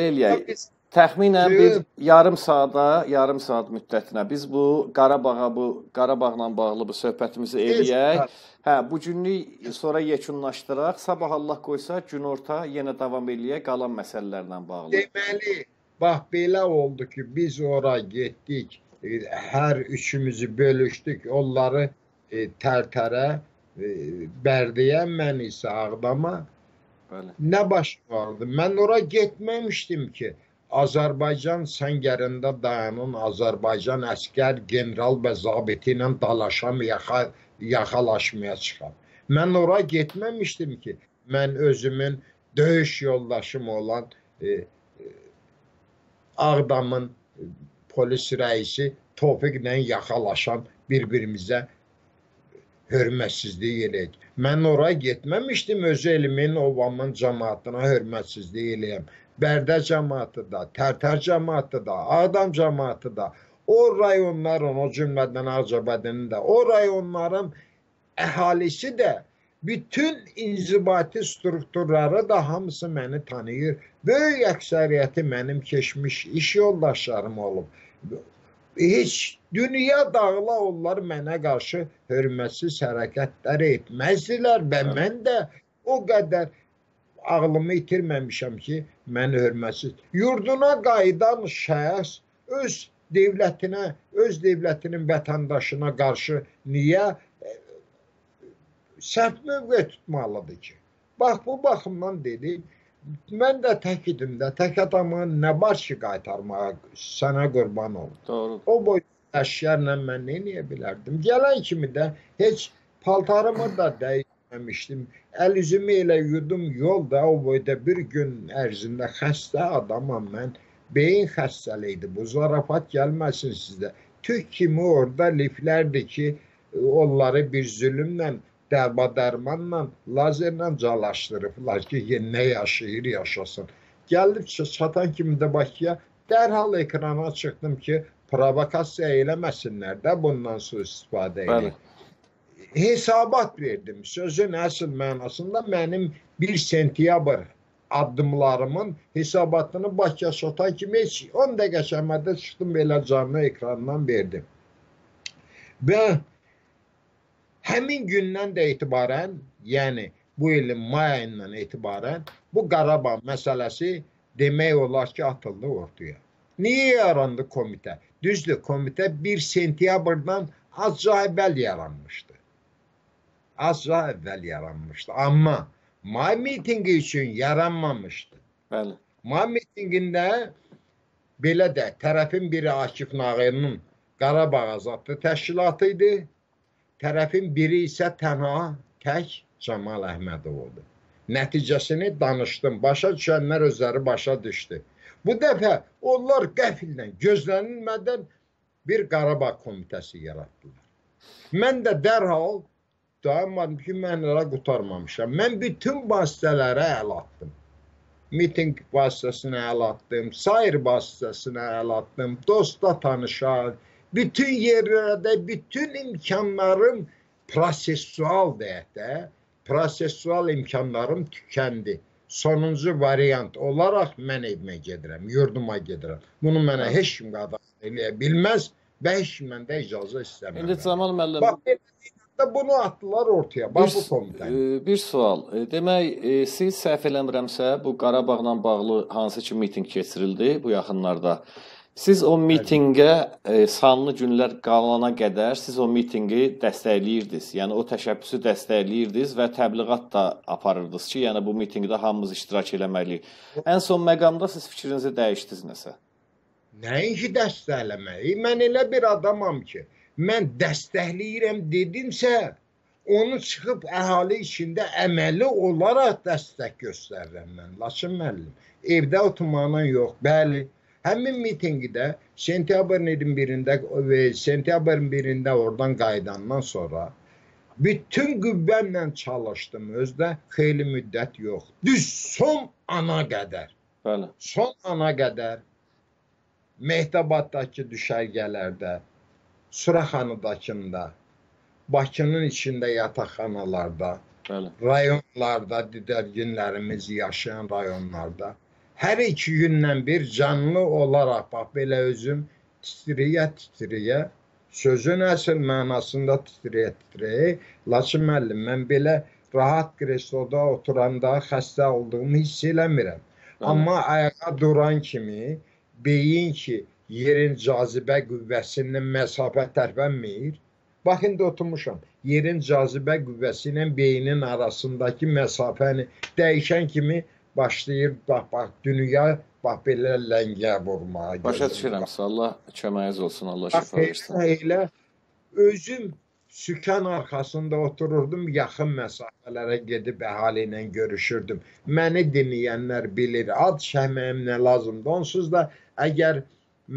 belə eləyək. Təxminən bir yarım saata, yarım saat müddətinə biz bu Qarabağa bu Qarabağla bağlı bu söhbətimizi eləyək. Hə, bu günlük sonra yekunlaşdıraq. Sabah Allah qoysa günorta yenə davam eləyək qalan məsələlərlə bağlı. Deməli, bax belə oldu ki, biz ora getdik. E, hər üçümüzü bölüşdük. Onları e, tərtərə, e, Bərdiyə, mən isə Ağdama. Bəli. Nə baş vardı? Mən ora getməmişdim ki. Azərbaycan səngərində dayanan Azərbaycan əskər, general və zabiti ilə dalaşam, yaxa, yaxalaşmaya çıxam. Mən ora getməmişdim ki, mən özümün döyüş yoldaşım olan e, e, Ağdamın e, polis rəisi Tofiqlə yaxalaşan bir-birimizə hörmətsizlik eləyək. Mən ora getməmişdim öz elimin, ovamın cəmaatına hörmətsizlik eləyəm. Bərdə cəmaatı da, Tərtər cəmaatı da, Ağdam cəmaatı da, o rayonların, o cümlədən Ağcabədinin də, o rayonların əhalisi də bütün inzibati strukturları da hamısı məni tanıyır. Böyük əksəriyyəti mənim keçmiş iş yoldaşlarım olub. Heç dünya dağla onlar mənə qarşı hörmətsiz hərəkətlər etməzdilər və mən də o qədər ağlımı itirməmişəm ki, məni hörmətsiz. Yurduna qayıdan şəxs öz dövlətinə, öz dövlətinin vətəndaşına qarşı niyə e, sərt mövqe tutmalıdır ki? Bax bu baxımdan dedim, mən də tək idim də, tək adamı nə var ki, qaytarmağa sənə qurban olum. Doğru. O boy əşyarla mən nə edə bilərdim? Gələn kimi də heç paltarımı da dəy etməmişdim. Əl üzümü elə yudum yolda o boyda bir gün ərzində xəstə adamam mən. Beyin xəstəliydi. Bu zarafat gəlməsin sizdə. Tük kimi orada liflərdir ki, onları bir zülmlə, dərba dərmanla, lazerlə calaşdırıblar ki, yenə yaşayır, yaşasın. Gəlib çatan kimi də Bakıya dərhal ekrana çıxdım ki, provokasiya eləməsinlər də bundan su istifadə edin hesabat verdim. Sözün əsl mənasında mənim 1 sentyabr addımlarımın hesabatını Bakıya çatan kimi heç 10 dəqiqə çəmədə çıxdım belə canlı ekrandan verdim. Və həmin gündən də etibarən, yəni bu ilin may ayından etibarən bu Qarabağ məsələsi demək olar ki, atıldı ortaya. Niyə yarandı komitə? Düzdür, komitə 1 sentyabrdan azca əvvəl yaranmışdı azca əvvəl yaranmışdı. Amma may mitinqi üçün yaranmamışdı. Bəli. May mitinqində belə də tərəfin biri Akif Nağıyenin Qarabağ Azadlıq Təşkilatı idi. Tərəfin biri isə tənha tək Camal Əhmədovudur. Nəticəsini danışdım. Başa düşənlər özləri başa düşdü. Bu dəfə onlar qəfildən, gözlənilmədən bir Qarabağ komitəsi yaratdılar. Mən də dərhal dayanmadım ki, mən elə qutarmamışam. Mən bütün vasitələrə əl atdım. Miting vasitəsinə əl atdım, sayır vasitəsinə əl atdım, dosta tanışa, bütün yerlərdə bütün imkanlarım prosessual deyək də, prosessual imkanlarım tükəndi. Sonuncu variant olaraq mən evimə gedirəm, yurduma gedirəm. Bunu mənə heç kim qadağan eləyə bilməz və heç kimdən də icazə istəmirəm. İndi Camal müəllim, bax da bunu atdılar ortaya. Bax bu komitə. E, bir sual. E, demək, e, siz səhv eləmirəmsə, bu Qarabağla bağlı hansı ki mitinq keçirildi bu yaxınlarda. Siz o mitinqə e, sanlı günlər qalana qədər siz o mitinqi dəstəkləyirdiniz. Yəni o təşəbbüsü dəstəkləyirdiniz və təbliğat da aparırdınız ki, yəni bu mitinqdə hamımız iştirak eləməliyik. Ən son məqamda siz fikrinizi dəyişdiniz nəsə? Nəinki dəstəkləmək? Mən elə bir adamam ki, mən dəstəkləyirəm dedimsə, onu çıxıb əhali içində əməli olaraq dəstək göstərirəm mən. Laçın müəllim, evdə oturmaqla yox. Bəli, həmin mitinqdə sentyabrın 21-də və sentyabrın 1-də oradan qayıdandan sonra bütün qüvvəmlə çalışdım. Özdə xeyli müddət yox. Düz son ana qədər. Bəli. Son ana qədər Mehtabaddakı düşərgələrdə Suraxanıdakında, Bakının içində yataqxanalarda, Bəli. rayonlarda, didərginlərimiz yaşayan rayonlarda Hər iki gündən bir canlı olaraq bax belə özüm titriyə titriyə sözün əsl mənasında titriyə titriyə lakin müəllim mən belə rahat kresloda oturanda xəstə olduğumu hiss eləmirəm. Amma ayağa duran kimi beyin ki yerin cazibə qüvvəsindən məsafə tərpənmir. Bax indi oturmuşam. Yerin cazibə qüvvəsi ilə beynin arasındakı məsafəni dəyişən kimi başlayır bax bax dünya bax belə ləngə vurmağa. Başa düşürəm. Allah köməyiniz olsun. Allah şifa versin. Elə özüm sükan arxasında otururdum, yaxın məsafələrə gedib əhali ilə görüşürdüm. Məni dinləyənlər bilir, ad şəhməyim nə lazımdır. Onsuz da əgər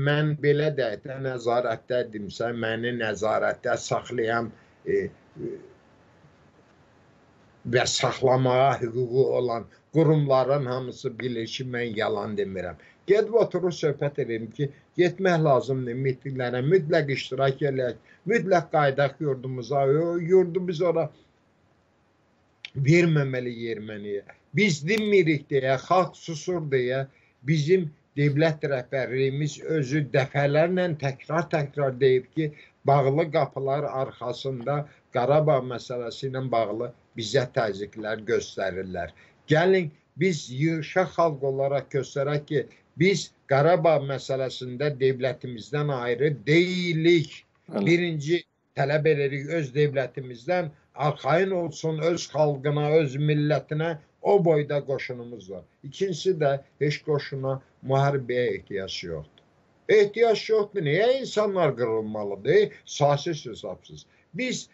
mən belə də nəzarətdədimsə, məni nəzarətdə saxlayan e, e, və saxlamağa hüququ olan qurumların hamısı bilir ki, mən yalan demirəm. Gedib oturub söhbət edirəm ki, getmək lazımdır mitinglərə, mütləq iştirak eləyək, mütləq qaydaq yurdumuza, yurdu biz ora verməməli Erməniyə. Biz dinmirik deyə, xalq susur deyə bizim dövlət rəhbərliyimiz özü dəfələrlə təkrar-təkrar deyib ki, bağlı qapılar arxasında Qarabağ məsələsi ilə bağlı bizə təzyiqlər göstərirlər. Gəlin biz yığışa xalq olaraq göstərək ki, Biz Qarabağ məsələsində dövlətimizdən ayrı deyilik. Birinci tələb edirik öz dövlətimizdən arxayın olsun öz xalqına, öz millətinə o boyda qoşunumuz var. İkincisi də heç qoşuna müharibəyə ehtiyac yoxdur. Ehtiyac yoxdur. Niyə insanlar qırılmalıdır? Sasis hesabsız. Biz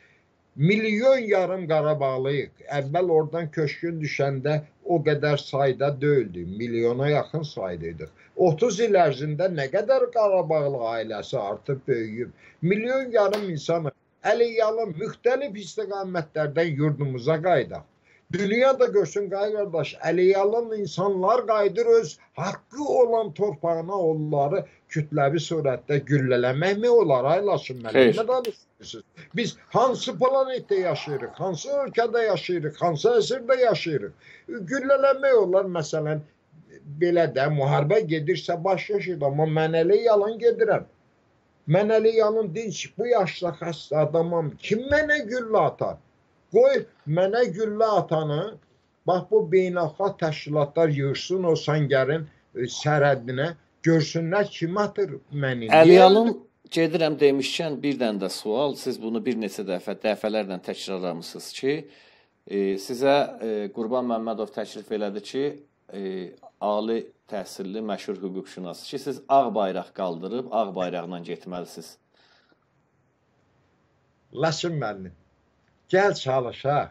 milyon yarım Qarabağlıyıq. Əvvəl oradan köçkün düşəndə o qədər sayda deyildi. Milyona yaxın saydaydıq. 30 il ərzində nə qədər Qarabağlı ailəsi artıb böyüyüb. Milyon yarım insan əliyalın müxtəlif istiqamətlərdən yurdumuza qaydaq. Dünya da görsün qay qardaş, əliyalın insanlar qayıdır öz haqqı olan torpağına onları kütləvi surətdə güllələməkmi olar? Ay Laçın müəllim, nə danışırsınız? Biz hansı planetdə yaşayırıq, hansı ölkədə yaşayırıq, hansı əsrdə yaşayırıq? Güllələmək olar, məsələn, belə də müharibə gedirsə baş yaşayır, amma mən elə yalan gedirəm. Mən elə yalan dinç, bu yaşda xəstə adamam, kim mənə güllə atar? Qoy mənə güllə atanı, bax bu beynəlxalq təşkilatlar yığışsın o Sangərin e, sərhədinə, görsünlər kim atır məni. Əliyalın gedirəm demişkən bir dənə də sual, siz bunu bir neçə dəfə dəfələrlə təkrarlamısınız ki, e, sizə e, Qurban Məmmədov təklif elədi ki, e, ali təhsilli məşhur hüquqşünas ki, siz ağ bayraq qaldırıb ağ bayraqla getməlisiniz. Laçın müəllim gəl çalışaq.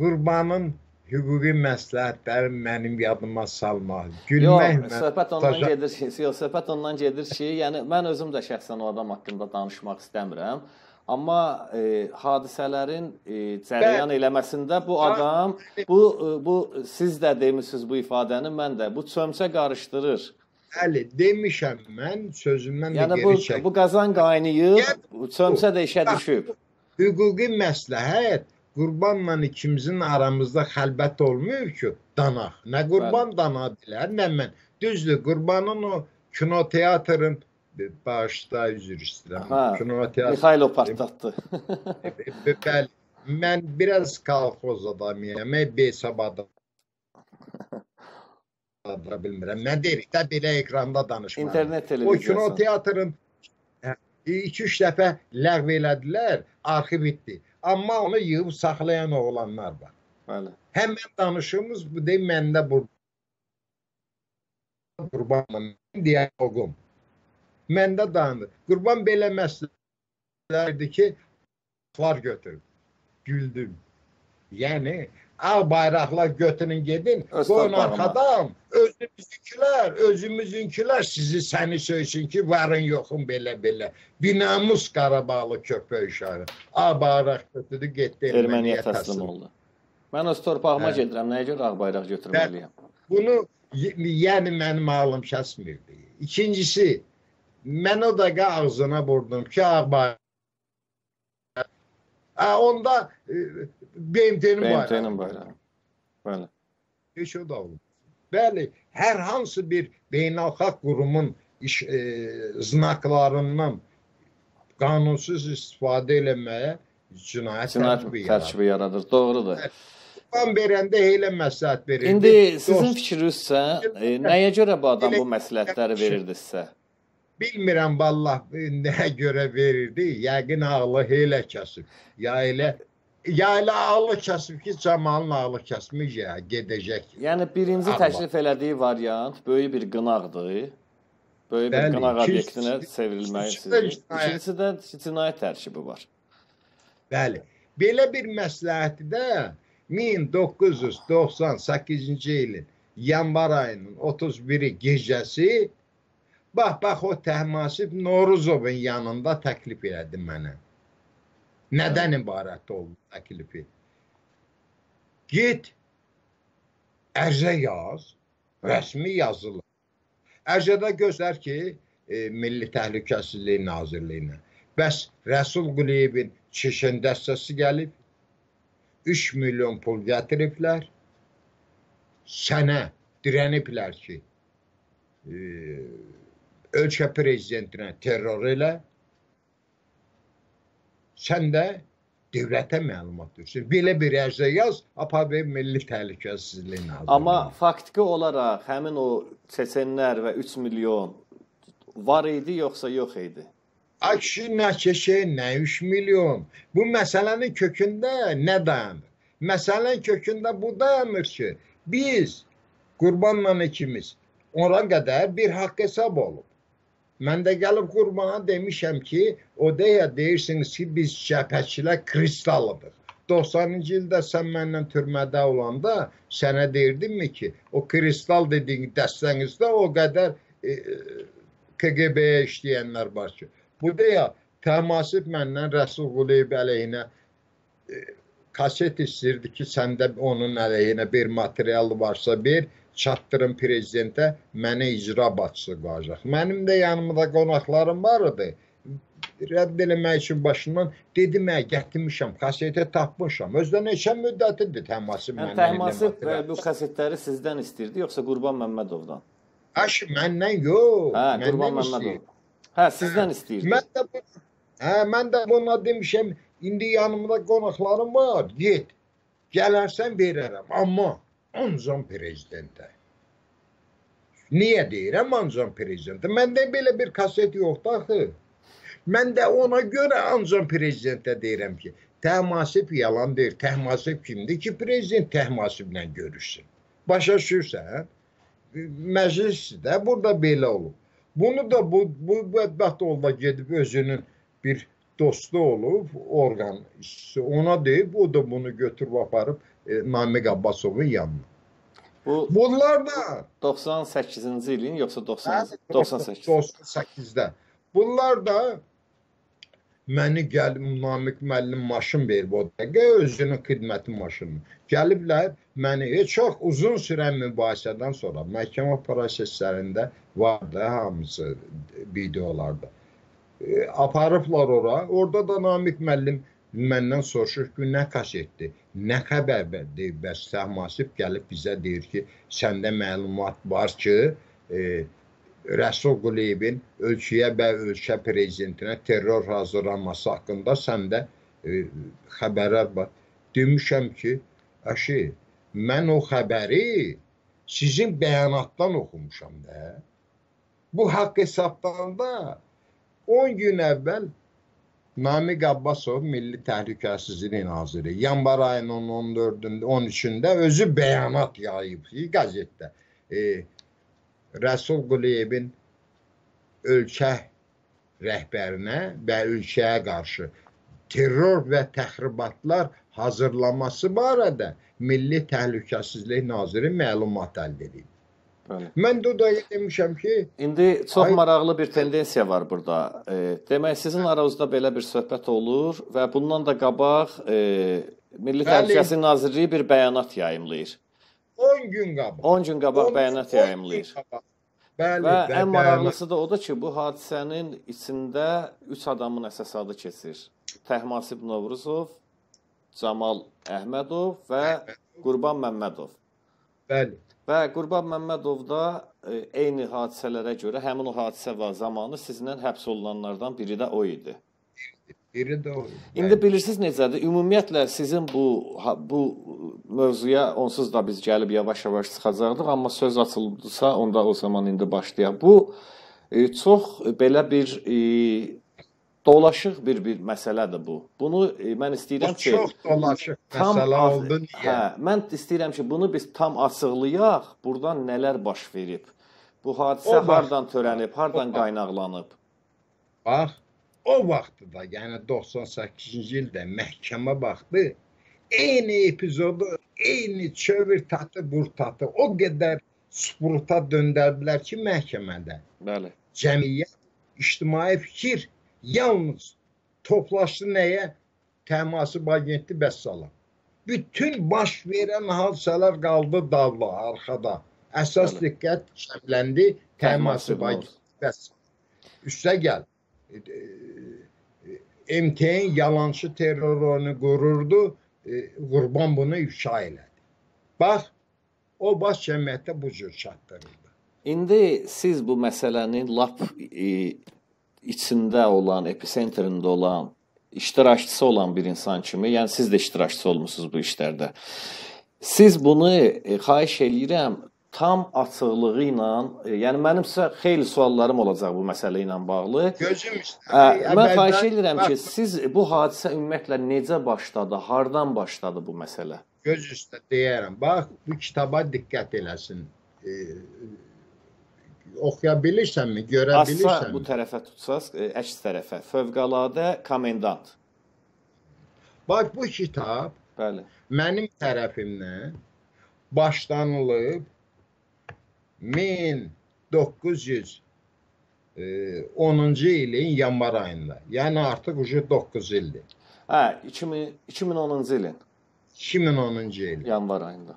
Qurbanın hüquqi məsləhətləri mənim yadıma salma. Gülmək yox, söhbət ondan taşa... gedir ki, yox, söhbət ondan gedir ki, yəni mən özüm də şəxsən o adam haqqında danışmaq istəmirəm. Amma e, hadisələrin e, cərəyan eləməsində bu adam, bu e, bu siz də demisiniz bu ifadəni, mən də bu çömçə qarışdırır. Bəli, demişəm mən, sözümdən yəni, də geri çək. Yəni bu bu qazan qaynayıb, çömçə də işə düşüb hüquqi məsləhət qurbanla ikimizin aramızda xəlbət olmuyor ki, danaq. Nə qurban dana bilər, nə mən. Düzdür, qurbanın o kinoteatrın bağışda üzr istəyirəm. Kinoteatr Mikhailo partlatdı. Bəli. Mən biraz kolxoz adamıyam, besab adam. Adıra bilmirəm. Mən deyirik də belə ekranda danışmalıyım. İnternet televiziyası. O kinoteatrın 2-3 dəfə ləğv elədilər, arxiv bitdi. Amma onu yığıb saxlayan oğlanlar var. Bəli. Həmin danışığımız bu deyim məndə bu qurbanım dialoqum. Məndə dandı. Qurban belə məsələlərdir ki, var götür. Güldüm. Yəni Ağ bayraqlar götürün gedin. Qoyun arxadan özümüzünkülər, özümüzünkülər sizi səni söysün ki, varın yoxun belə-belə. Binamus Qarabağlı köpək uşağı. Ağ bayraq götürdü, getdi Erməniyə təslim oldu. Mən öz torpağıma hə. gedirəm. Nəyə görə ağ bayraq götürməliyəm? Bunu yəni mənim ağlım kəsmirdi. İkincisi, mən o dəqiqə ağzına vurdum ki, ağ bayraq onda e, BMT'nin bayrağı. BMT'nin bayrağı. Böyle. Hiç o da olmaz. Bəli, hər hansı bir beynəlxalq qurumun iş e, znaklarından qanunsuz istifadə eləməyə cinayət Cinayət tərkibi yaradır. tərkibi yaradır. Doğrudur. Qan verəndə elə məsləhət verirdi. İndi sizin fikrinizsə, e, nəyə görə bu adam bu məsləhətləri verirdi sizə? bilmirəm vallah nəyə görə verirdi. Yəqin ağlı elə kəsib. Ya elə ya elə ağlı kəsib ki, Camalın ağlı kəsmiş ya, gedəcək. Yəni birinci Allah. təklif elədiyi variant böyük bir qınaqdır. Böyük bir Bəli, qınaq ikincisi- obyektinə çevrilməyi istəyir. İkincisi də cinayət tərkibi var. Bəli. Belə bir məsləhəti də 1998-ci ilin yanvar ayının 31-i gecəsi bax bax o Təhmasib Noruzovun yanında təklif elədi mənə. Nədən ibarət oldu təklifi? Get ərizə yaz, rəsmi yazılı. Ərizədə göstər ki, e, Milli Təhlükəsizlik Nazirliyinə. Bəs Rəsul Quliyevin Çeşen dəstəsi gəlib 3 milyon pul gətiriblər. Sənə dirəniblər ki, e, ölkə prezidentinə terror elə. Sən də dövlətə məlumat versin. Belə bir ərizə yaz, apar ver Milli Təhlükəsizlik Nazirliyinə. Amma faktiki olaraq həmin o çeçenlər və 3 milyon var idi yoxsa yox idi? Ay kişi nə keçə, nə 3 milyon. Bu məsələnin kökündə nə dayanır? Məsələnin kökündə bu dayanır ki, biz qurbanla ikimiz ora qədər bir haqq hesab olub. Mən də gəlib qurbana demişəm ki, o deyə deyirsiniz ki, biz cəbhəçilər kristalıdıq. 90-cı ildə sən məndən türmədə olanda sənə deyirdimmi ki, o kristal dediyin dəstənizdə o qədər e, KGB-yə işləyənlər var ki, Bu deyə təmasib məndən Rəsul Quliyev əleyhinə e, kaset istəyirdi ki, səndə onun əleyhinə bir material varsa bir, çatdırın prezidentə, mənə icra başçısı qalacaq. Mənim də yanımda qonaqlarım var idi. Rədd eləmək üçün başından dedim, mən gətirmişəm, kaseti tapmışam. Özdə neçə müddətidir Yəni mənə. Təhmasib və bu kasetləri sizdən istirdi yoxsa Qurban Məmmədovdan? Aş məndən yox. Hə, məndən Qurban. Məmmədov. Hə, sizdən istəyirdi. Mən də bu, hə, mən də buna demişəm, indi yanımda qonaqlarım var, get. Gələrsən verərəm, amma ancaq prezidentə. Niyə deyirəm ancaq prezidentə? Məndə belə bir kaset yoxdur axı. Mən də ona görə ancaq prezidentə deyirəm ki, Təhmasib yalan deyir. Təhmasib kimdir ki, prezident Təhmasiblə görüşsün? Başa düşürsən? Məclis də burada belə olub. Bunu da bu bu bədbəxt olda gedib özünün bir dostu olub, orqan işçisi. Ona deyib, o da bunu götürüb aparıb Namiq Abbasovun yanına. Bu Bunlar da 98-ci ilin yoxsa 90 Bəli, 98. 98-də. Bunlar da məni gəlib Namiq müəllim maşın verib o dəqiqə özünün xidməti maşınını. Gəliblər məni e, çox uzun sürən mübahisədən sonra məhkəmə proseslərində var da hamısı videolarda. E, aparıblar ora. Orada da Namiq müəllim məndən soruşur ki, nə kasetdir? Nə xəbər deyib bəs Səhmasib gəlib bizə deyir ki, səndə məlumat var ki, e, Rəsul Quliyevin ölkəyə və ölkə prezidentinə terror hazırlanması haqqında səndə e, xəbərlər var. Demişəm ki, əşi, mən o xəbəri sizin bəyanatdan oxumuşam da. Bu haqq hesabdan da 10 gün əvvəl Namiq Abbasov Milli Təhlükəsizlik Naziri yanvar ayının 14-də 13-də özü bəyanat yayıb ki, qəzetdə. E, Rəsul Quliyevin ölkə rəhbərinə və ölkəyə qarşı terror və təxribatlar hazırlaması barədə Milli Təhlükəsizlik Naziri məlumat əldə edib. Bəli. Mən də o da demişəm ki, İndi çox Ay- maraqlı bir tendensiya var burada. E, demək sizin aranızda belə bir söhbət olur və bundan da qabaq e, Milli Bəli. Təhlükəsizlik Nazirliyi bir bəyanat yayımlayır. 10 gün qabaq. 10 gün qabaq 10 bəyanat yayımlayır. qabaq. Bəli, Və bə- ən maraqlısı da odur ki, bu hadisənin içində 3 adamın əsas adı keçir. Təhmasib Novruzov, Camal Əhmədov və Qurban Məmmədov. Bəli. Və Qurban Məmmədov da e, eyni hadisələrə görə həmin o hadisə və zamanı sizlə həbs olunanlardan biri də o idi. Biri də o. İndi bilirsiniz necədir? Ümumiyyətlə sizin bu bu mövzuya onsuz da biz gəlib yavaş-yavaş çıxacaqdıq, amma söz açıldısa, onda o zaman indi başlayaq. Bu e, çox belə bir e, dolaşıq bir bir məsələdir bu. Bunu e, mən istəyirəm Bu ki, çox dolaşıq məsələ oldu niyə? Hə, mən istəyirəm ki, bunu biz tam açıqlayaq. Burdan nələr baş verib? Bu hadisə O vaxt- hardan törənib, hardan o vaxt- qaynaqlanıb? Bax, o vaxtda, yəni 98-ci ildə məhkəmə baxdı. Eyni epizodu, eyni çövür tatı, bur tatı o qədər spruta döndərdilər ki, məhkəmədə Bəli. cəmiyyət, ictimai fikir yalnız toplaşdı nəyə? Təmasıb agentli bəssalam. Bütün baş verən hadisələr qaldı dalda, arxada. Əsas Bəli. diqqət şəkləndi təmasıb Təmasıb agentli bəssalam. Üstə gəl. e, e, MTN yalançı terror oyunu qururdu. e, Qurban bunu ifşa elədi. Bax, o baş cəmiyyətdə bu cür çatdırıldı. İndi siz bu məsələnin lap e, içində olan, episentrində olan, iştirakçısı olan bir insan kimi, yəni siz də iştirakçı olmusunuz bu işlərdə. Siz bunu e, xahiş eləyirəm tam açıqlığı ilə, e, yəni mənim sizə xeyli suallarım olacaq bu məsələ ilə bağlı. Gözüm üstə. Ə, mən xahiş edirəm ki, siz bu hadisə ümumiyyətlə necə başladı, hardan başladı bu məsələ? göz üstə deyərəm. Bax, bu kitaba diqqət eləsin. E, oxuya bilirsənmi, görə Assa bilirsənmi? bu tərəfə tutsaz, e, əks tərəfə. Fövqəladə komendant. Bax, bu kitab Bəli. mənim tərəfimdən başlanılıb 1910-cu ilin yanvar ayında. Yəni artıq ucu 9 ildir. Hə, 2000 2010-cu ilin 2010-cu il. yanvar ayında.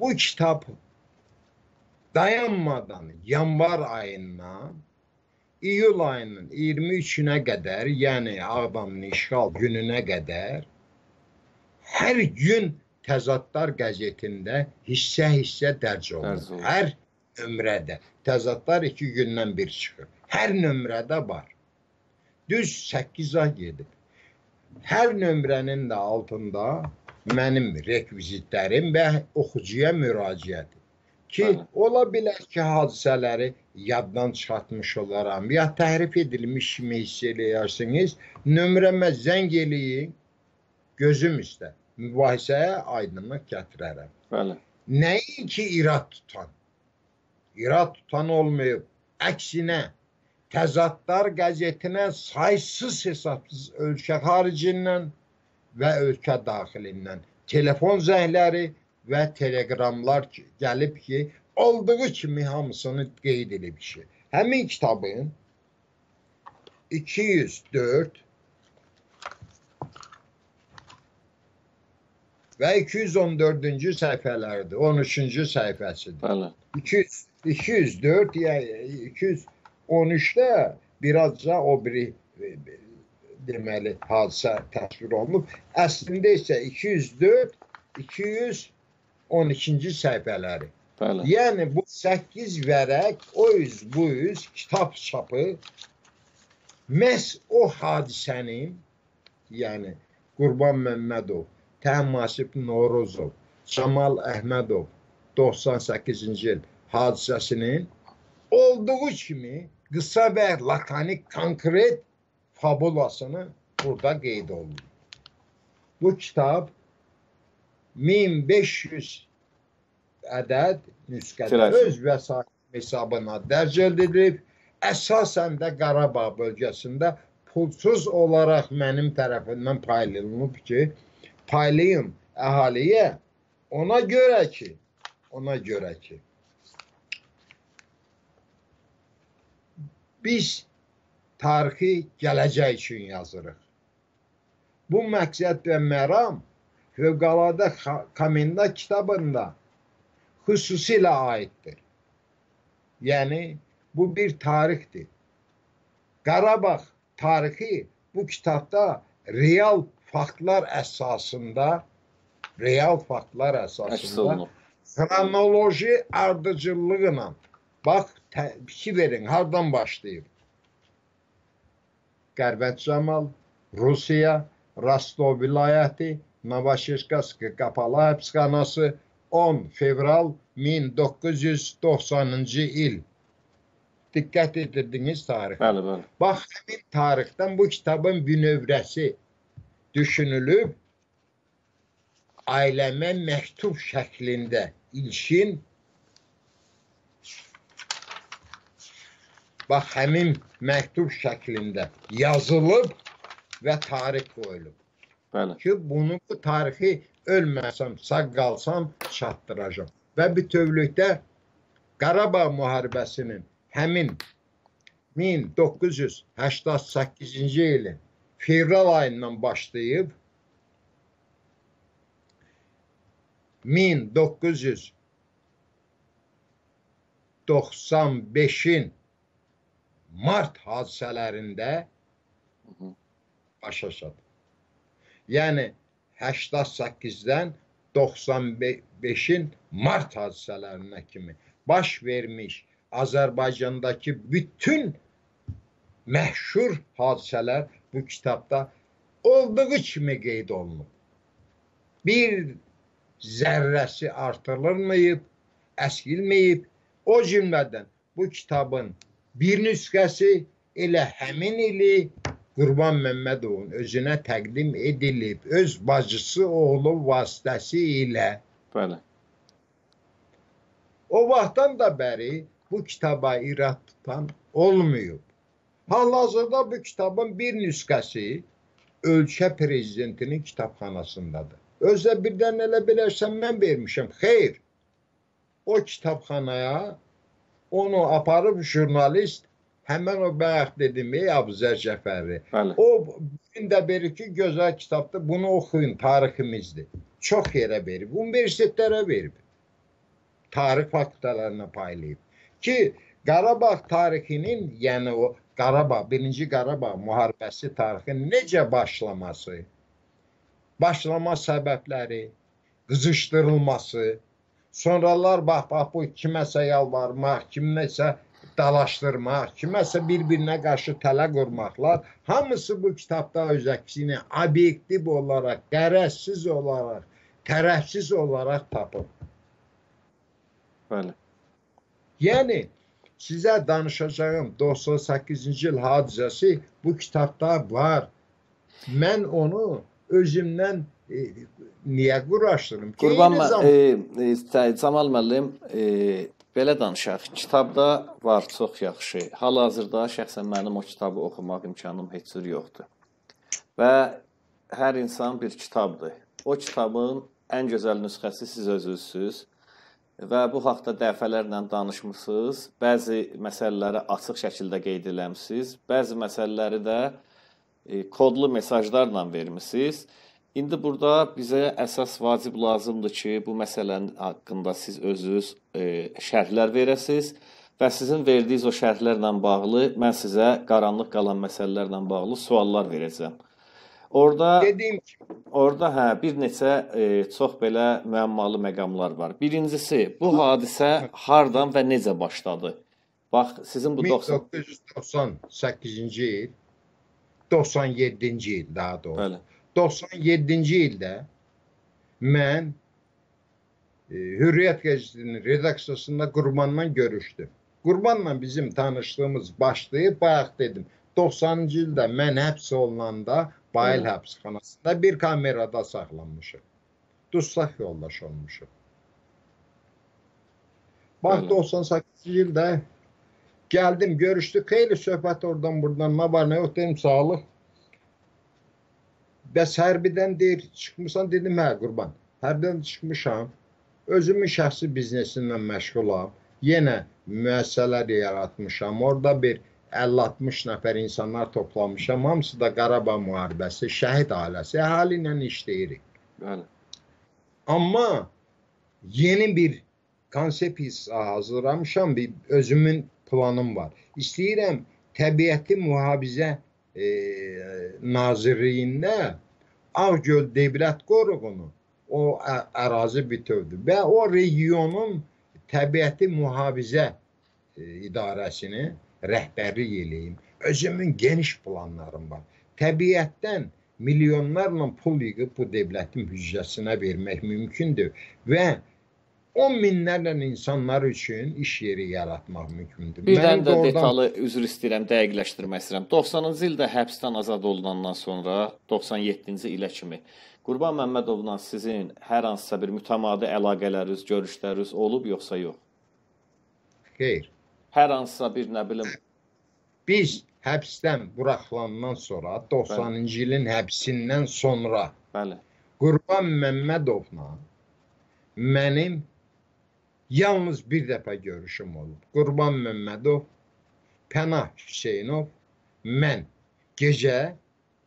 Bu kitab dayanmadan yanvar ayından iyul ayının 23-ünə qədər, yəni Ağdamın işğal gününə qədər hər gün Təzadlar qəzetində hissə-hissə dərc olunur. Hər nömrədə. Təzadlar 2 gündən bir çıxır. Hər nömrədə var. Düz 8 ay gedib. Hər nömrənin də altında mənim rekvizitlərim və oxucuya müraciət ki, Bəli. ola bilər ki, hadisələri yaddan çıxartmış olaram ya təhrif edilmiş kimi hiss eləyirsiniz. Nömrəmə zəng eləyin. Gözüm üstə. Mübahisəyə aydınlıq gətirərəm. Bəli. Nəinki irad tutan. İrad tutan olmayıb. Əksinə Təzadlar qəzetinə saysız hesabsız ölkə xaricindən və ölkə daxilindən telefon zəngləri və teleqramlar ki- gəlib ki, olduğu kimi hamısını qeyd ki, həmin kitabın 204 və 214-cü səhifələrdir, 13-cü səhifəsidir. Bəli. 200 204 ya 213-də birazca o biri e, e, deməli hadisə təsvir olunub. Əslində isə 204 212-ci səhifələri. Bəli. Yəni bu 8 vərəq, o üz bu üz kitab çapı məhz o hadisənin, yəni Qurban Məmmədov, Təhmasib Norozov, Camal Əhmədov 98-ci il hadisəsinin olduğu kimi qısa və lakanik konkret fabulasını burada qeyd olunur. Bu kitab 1500 ədəd nüsxədə öz vəsait hesabına dərc edilib. Əsasən də Qarabağ bölgəsində pulsuz olaraq mənim tərəfimdən paylanılıb ki, paylayım əhaliyə ona görə ki, ona görə ki biz tarixi gələcək üçün yazırıq. Bu məqsəd və məram Fövqəladə Komenda kitabında xüsusilə aiddir. Yəni bu bir tarixdir. Qarabağ tarixi bu kitabda real faktlar əsasında real faktlar əsasında xronoloji ardıcıllıqla bax fikir verin hardan başlayıb. Qərbət Camal, Rusiya, Rostov vilayəti, Novosibirsk qapalı həbsxanası 10 fevral 1990-cı il. Diqqət etirdiniz tarixə. Bəli, bəli. Bax, həmin tarixdən bu kitabın bünövrəsi düşünülüb ailəmə məktub şəklində ilkin bax həmin məktub şəklində yazılıb və tarix qoyulub. Bəli. Ki bunu bu tarixi ölməsəm, sağ qalsam çatdıracağam. Və bütövlükdə Qarabağ müharibəsinin həmin 1988-ci ilin fevral ayından başlayıb 1995-in mart hadisələrində başa çatıb. Yəni 88-dən 95-in mart hadisələrinə kimi baş vermiş Azərbaycandakı bütün məşhur hadisələr bu kitabda olduğu kimi qeyd olunub. Bir zərrəsi artırılmayıb, əskilməyib. O cümlədən bu kitabın bir nüsxəsi elə həmin ili Qurban Məmmədovun özünə təqdim edilib, öz bacısı oğlu vasitəsilə. Bəli. O vaxtdan da bəri bu kitaba irad tutan olmayıb. Hal-hazırda bu kitabın bir nüsxəsi ölkə prezidentinin kitabxanasındadır. Özdə birdən elə bilərsən mən vermişəm. Xeyr. O kitabxanaya onu aparıb jurnalist Həmən o bayaq dedim, ey Abuzər Cəfərli. Bəli. O gün də verir ki, gözəl kitabdır, bunu oxuyun, tariximizdir. Çox yerə verib, universitetlərə verib. Tarix fakültələrinə paylayıb. Ki, Qarabağ tarixinin, yəni o Qarabağ, birinci Qarabağ müharibəsi tarixinin necə başlaması, başlama səbəbləri, qızışdırılması, sonralar bax, bax bu kiməsə yalvarmaq, kiməsə dalaşdırmaq, kiməsə bir-birinə qarşı tələ qurmaqlar, hamısı bu kitabda öz əksini obyektiv olaraq, qərəzsiz olaraq, tərəfsiz olaraq tapır. Bəli. Yəni sizə danışacağım 98-ci il hadisəsi bu kitabda var. Mən onu özümdən e, niyə quraşdırım? Qurban e, e, Camal müəllim, e, Belə danışaq. Kitabda var çox yaxşı. Hal-hazırda şəxsən mənim o kitabı oxumaq imkanım heç cür yoxdur. Və hər insan bir kitabdır. O kitabın ən gözəl nüsxəsi siz özünüzsüz və bu haqqda dəfələrlə danışmısınız. Bəzi məsələləri açıq şəkildə qeyd eləmisiniz. Bəzi məsələləri də e, kodlu mesajlarla vermisiniz. İndi burada bizə əsas vacib lazımdır ki, bu məsələnin haqqında siz özünüz e, şərhlər verəsiniz və sizin verdiyiniz o şərhlərlə bağlı mən sizə qaranlıq qalan məsələlərlə bağlı suallar verəcəm. Orda dediyim kimi orada hə bir neçə e, çox belə müəmmalı məqamlar var. Birincisi, bu hadisə hardan və necə başladı? Bax, sizin bu 1998-ci il 97-ci il daha doğrusu. Bəli. 97-ci ildə mən e, Hürriyyət qəzetinin redaksiyasında Qurbanla görüşdüm. Qurbanla bizim tanışlığımız başlayıb bayaq dedim. 90-cı ildə mən həbs olunanda Bayıl həbsxanasında bir kamerada saxlanmışam. Dustaq yoldaş olmuşum. Bax 98-ci ildə gəldim, görüşdük, xeyli söhbət oradan buradan, nə var, nə yox dedim, sağlıq. Bəs hərbidən deyir, çıxmısan, dedim, hə, qurban. Hərbidən çıxmışam, özümün şəxsi biznesimlə məşğulam. Yenə müəssisələr yaratmışam. Orada bir 50-60 nəfər insanlar toplamışam. Hamısı da Qarabağ müharibəsi, şəhid ailəsi, əhali ilə işləyirik. Bəli. Amma yeni bir konsept hazırlamışam, bir özümün planım var. İstəyirəm təbiəti mühafizə Nazirliyində Ağgöl Dövlət Qoruğunu o ərazi bütövdür və o regionun təbiəti mühafizə e, idarəsini rəhbərlik eləyim. Özümün geniş planlarım var. Təbiətdən milyonlarla pul yığıb bu dövlətin büdcəsinə vermək mümkündür və 10 minlərlə insanlar üçün iş yeri yaratmaq mümkündür. Bir dənə də doğrudan- detalı üzr istəyirəm, dəqiqləşdirmək istəyirəm. 90-cı ildə həbsdən azad olunandan sonra 97-ci ilə kimi Qurban Məmmədovla sizin hər hansısa bir mütəmadi əlaqələriniz, görüşləriniz olub yoxsa yox? Xeyr. Hər hansısa bir nə bilim Biz həbsdən buraxılandan sonra 90-cı ilin həbsindən sonra bəli. Qurban Məmmədovla mənim yalnız bir dəfə görüşüm olub. Qurban Məmmədov, Pənah Hüseynov, mən gecə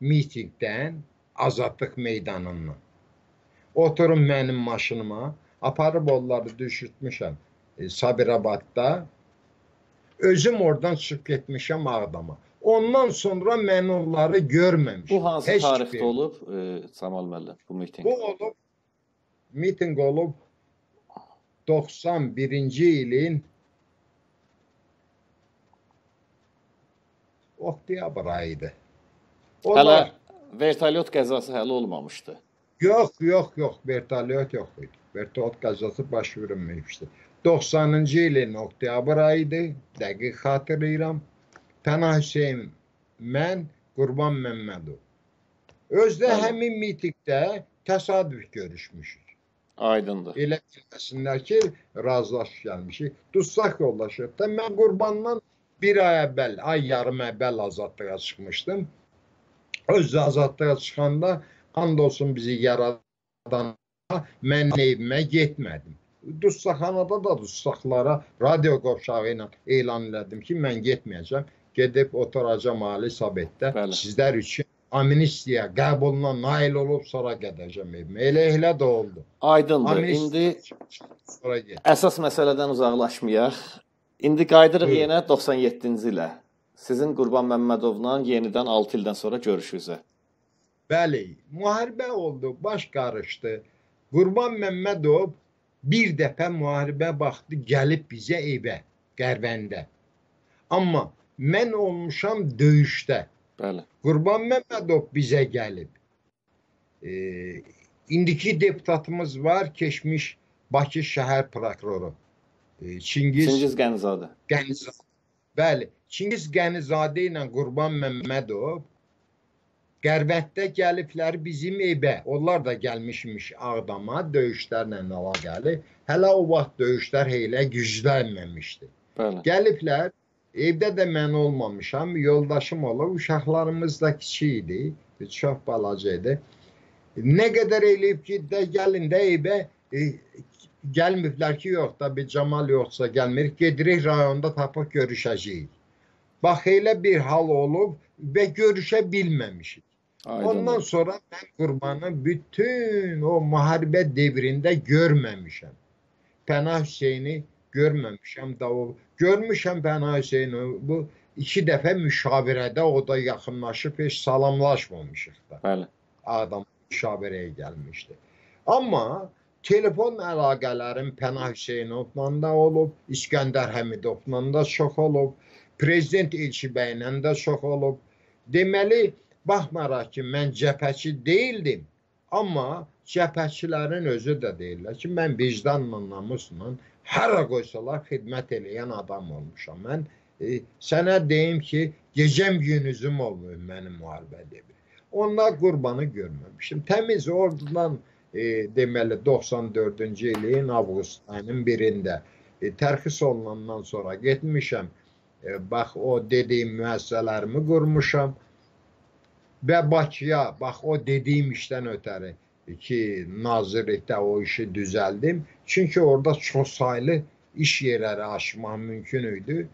mitinqdən Azadlıq meydanından oturum mənim maşınıma, aparıb onları düşürtmüşəm e, Sabirabadda. Özüm oradan çıxıb getmişəm Ağdama. Ondan sonra mən onları görməmişəm. Bu hansı Heç tarixdə bir- olub, e, Camal müəllim, bu mitinq? Bu olub mitinq olub 91-ci ilin oktyabr ayıydı. Hələ Onlar vertolyot qəzası həll olmamışdı. yox, yox, yox, vertolyot yox idi. Vertolyot qəzası baş verməmişdi. 90-cı ilin oktyabr ayıydı, dəqiq xatırlayıram. Pənah Hüseyn, mən, Qurban Məmmədov. Özdə həmin mitinqdə təsadüf görüşmüşük. Aydındır. Elə bilməsinlər ki, razılaşıb gəlmişik. Dutsaq yoldaşıq da mən qurbandan bir ay əvvəl, ay yarım əvvəl azadlığa çıxmışdım. Öz azadlığa çıxanda and olsun bizi yaradan mən evimə getmədim. Dustaqxanada da dustaqlara radio qovşağı ilə elan elədim ki, mən getməyəcəm. Gedib oturacam Ali Sabitdə Bəli. sizlər üçün amnistiya qəbuluna nail olub sonra gedəcəm evimə. Elə elə də oldu. Aydındır. Amnistiya İndi sonra get. əsas məsələdən uzaqlaşmayaq. İndi qayıdırıq Buyurun. yenə 97-ci ilə. Sizin Qurban Məmmədovla yenidən 6 ildən sonra görüşünüzə. Bəli, müharibə oldu, baş qarışdı. Qurban Məmmədov bir dəfə müharibə vaxtı gəlib bizə evə, Qərvəndə. Amma mən olmuşam döyüşdə. Bəli. Qurban Məmmədov bizə gəlib. E, indiki deputatımız var, keçmiş Bakı şəhər prokuroru. E, Çingiz Çingiz Gənizadə. Qənizadə. Bəli, Çingiz Qənizadə ilə Qurban Məmmədov Qərbətdə gəliblər bizim evə. Onlar da gəlmişmiş Ağdama döyüşlərlə əlaqəli. Hələ o vaxt döyüşlər elə güclənməmişdi. Bəli. Gəliblər. Evdə də mən olmamışam. Yoldaşım olub. Uşaqlarımız da kiçik idi. Çox balaca idi. Nə qədər eləyib ki, də gəlin də evə e, gəlmiblər ki, yox da bir Camal yoxsa gəlmir. Gedirik rayonda tapıb görüşəcəyik. Bax elə bir hal olub və görüşə bilməmişik. Ondan Aydındır. sonra mən qurbanı bütün o müharibə devrində görməmişəm. Pənah Hüseyni görməmişəm da o görmüşəm Pənah Hüseyni bu iki dəfə müşavirədə o da yaxınlaşıb heç salamlaşmamışıq da. Bəli. Adam müşavirəyə gəlmişdi. Amma telefon əlaqələrim Pənah Hüseynovla da olub, İskəndər Həmidovla da çox olub, prezident Elçibəylə də çox olub. Deməli, baxmaraq ki, mən cəbhəçi deyildim, amma cəbhəçilərin özü də deyirlər ki, mən vicdanla, namusla hara qoysalar xidmət eləyən adam olmuşam. Mən e, sənə deyim ki, gecəm gündüzüm olmuyor mənim müharibə devri. Onlar qurbanı görməmişim. Təmiz ordudan e, deməli 94-cü ilin avqust ayının birində e, tərxis olunandan sonra getmişəm. E, bax o dediyim müəssisələrimi qurmuşam və Bakıya bax o dediyim işdən ötəri ki, nazirlikdə o işi düzəldim. Çünki orada çoxsaylı iş yerləri açmaq mümkün idi.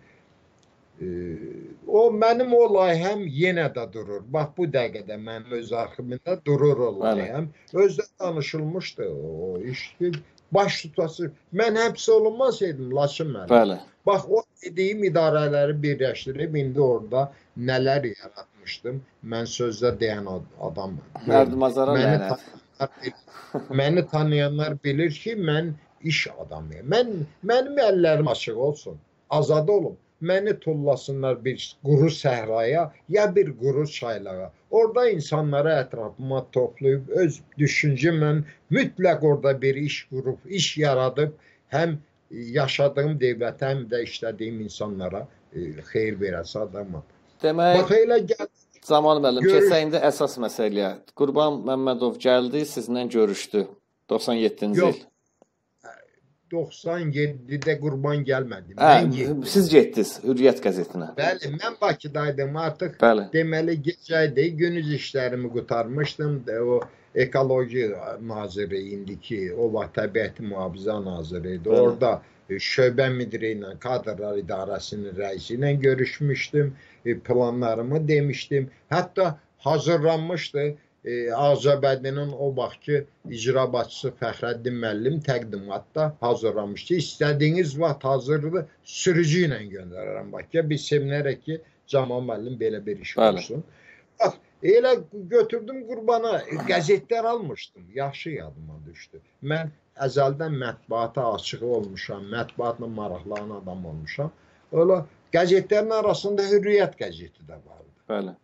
O mənim o layihəm yenə də durur. Bax bu dəqiqədə mənim öz arxivimdə durur o layihəm. Özdə danışılmışdı o iş ki, baş tutası. Mən həbs olunmasaydım Laçın müəllim. Bəli. Bax o dediyim idarələri birləşdirib indi orada nələr yaratmışdım. Mən sözdə deyən ad- adamam. Mərdimazara lənət. Məni tanıyanlar bilir ki, mən iş adamıyam. Mən mənim əllərim açıq olsun. Azad olum. Məni tullasınlar bir quru səhraya ya bir quru çaylağa. Orada insanları ətrafıma toplayıb öz düşüncəmlə mütləq orada bir iş qurub, iş yaradıb həm yaşadığım dövlətə, həm də işlədiyim insanlara e, xeyir verəsə adamam. Demək, Bax elə gəl Zaman müəllim, keçək indi əsas məsələyə. Qurban Məmmədov gəldi, sizlə görüşdü. 97-ci Yox, il. 97-də qurban gəlmədi. Hə, Mən getdim. siz getdiniz Hürriyyət qəzetinə. Bəli, mən Bakıdaydım artıq. Bəli. Deməli gecə idi, gündüz işlərimi qurtarmışdım. O ekoloji naziri indiki o vaxt təbiət mühafizə naziri idi. Bəli. E, şöbə müdiri ilə, kadrlar idarəsinin rəisi ilə görüşmüşdüm. E, Planlarımı demişdim. Hətta hazırlanmışdı. E, Azərbaycanın o vaxtki icra başçısı Fəxrəddin müəllim təqdimatda hazırlamışdı. İstədiyiniz vaxt hazırdır, sürücü ilə göndərərəm Bakıya. Biz sevinərək ki, Camal müəllim belə bir iş Bəli. olsun. Bax, elə götürdüm qurbana, qəzetlər almışdım. Yaxşı yadıma düşdü. Mən əzəldən mətbuata açıq olmuşam, mətbuatla maraqlanan adam olmuşam. Öyle qəzetlərin arasında Hürriyyət qəzeti də vardı. Bəli.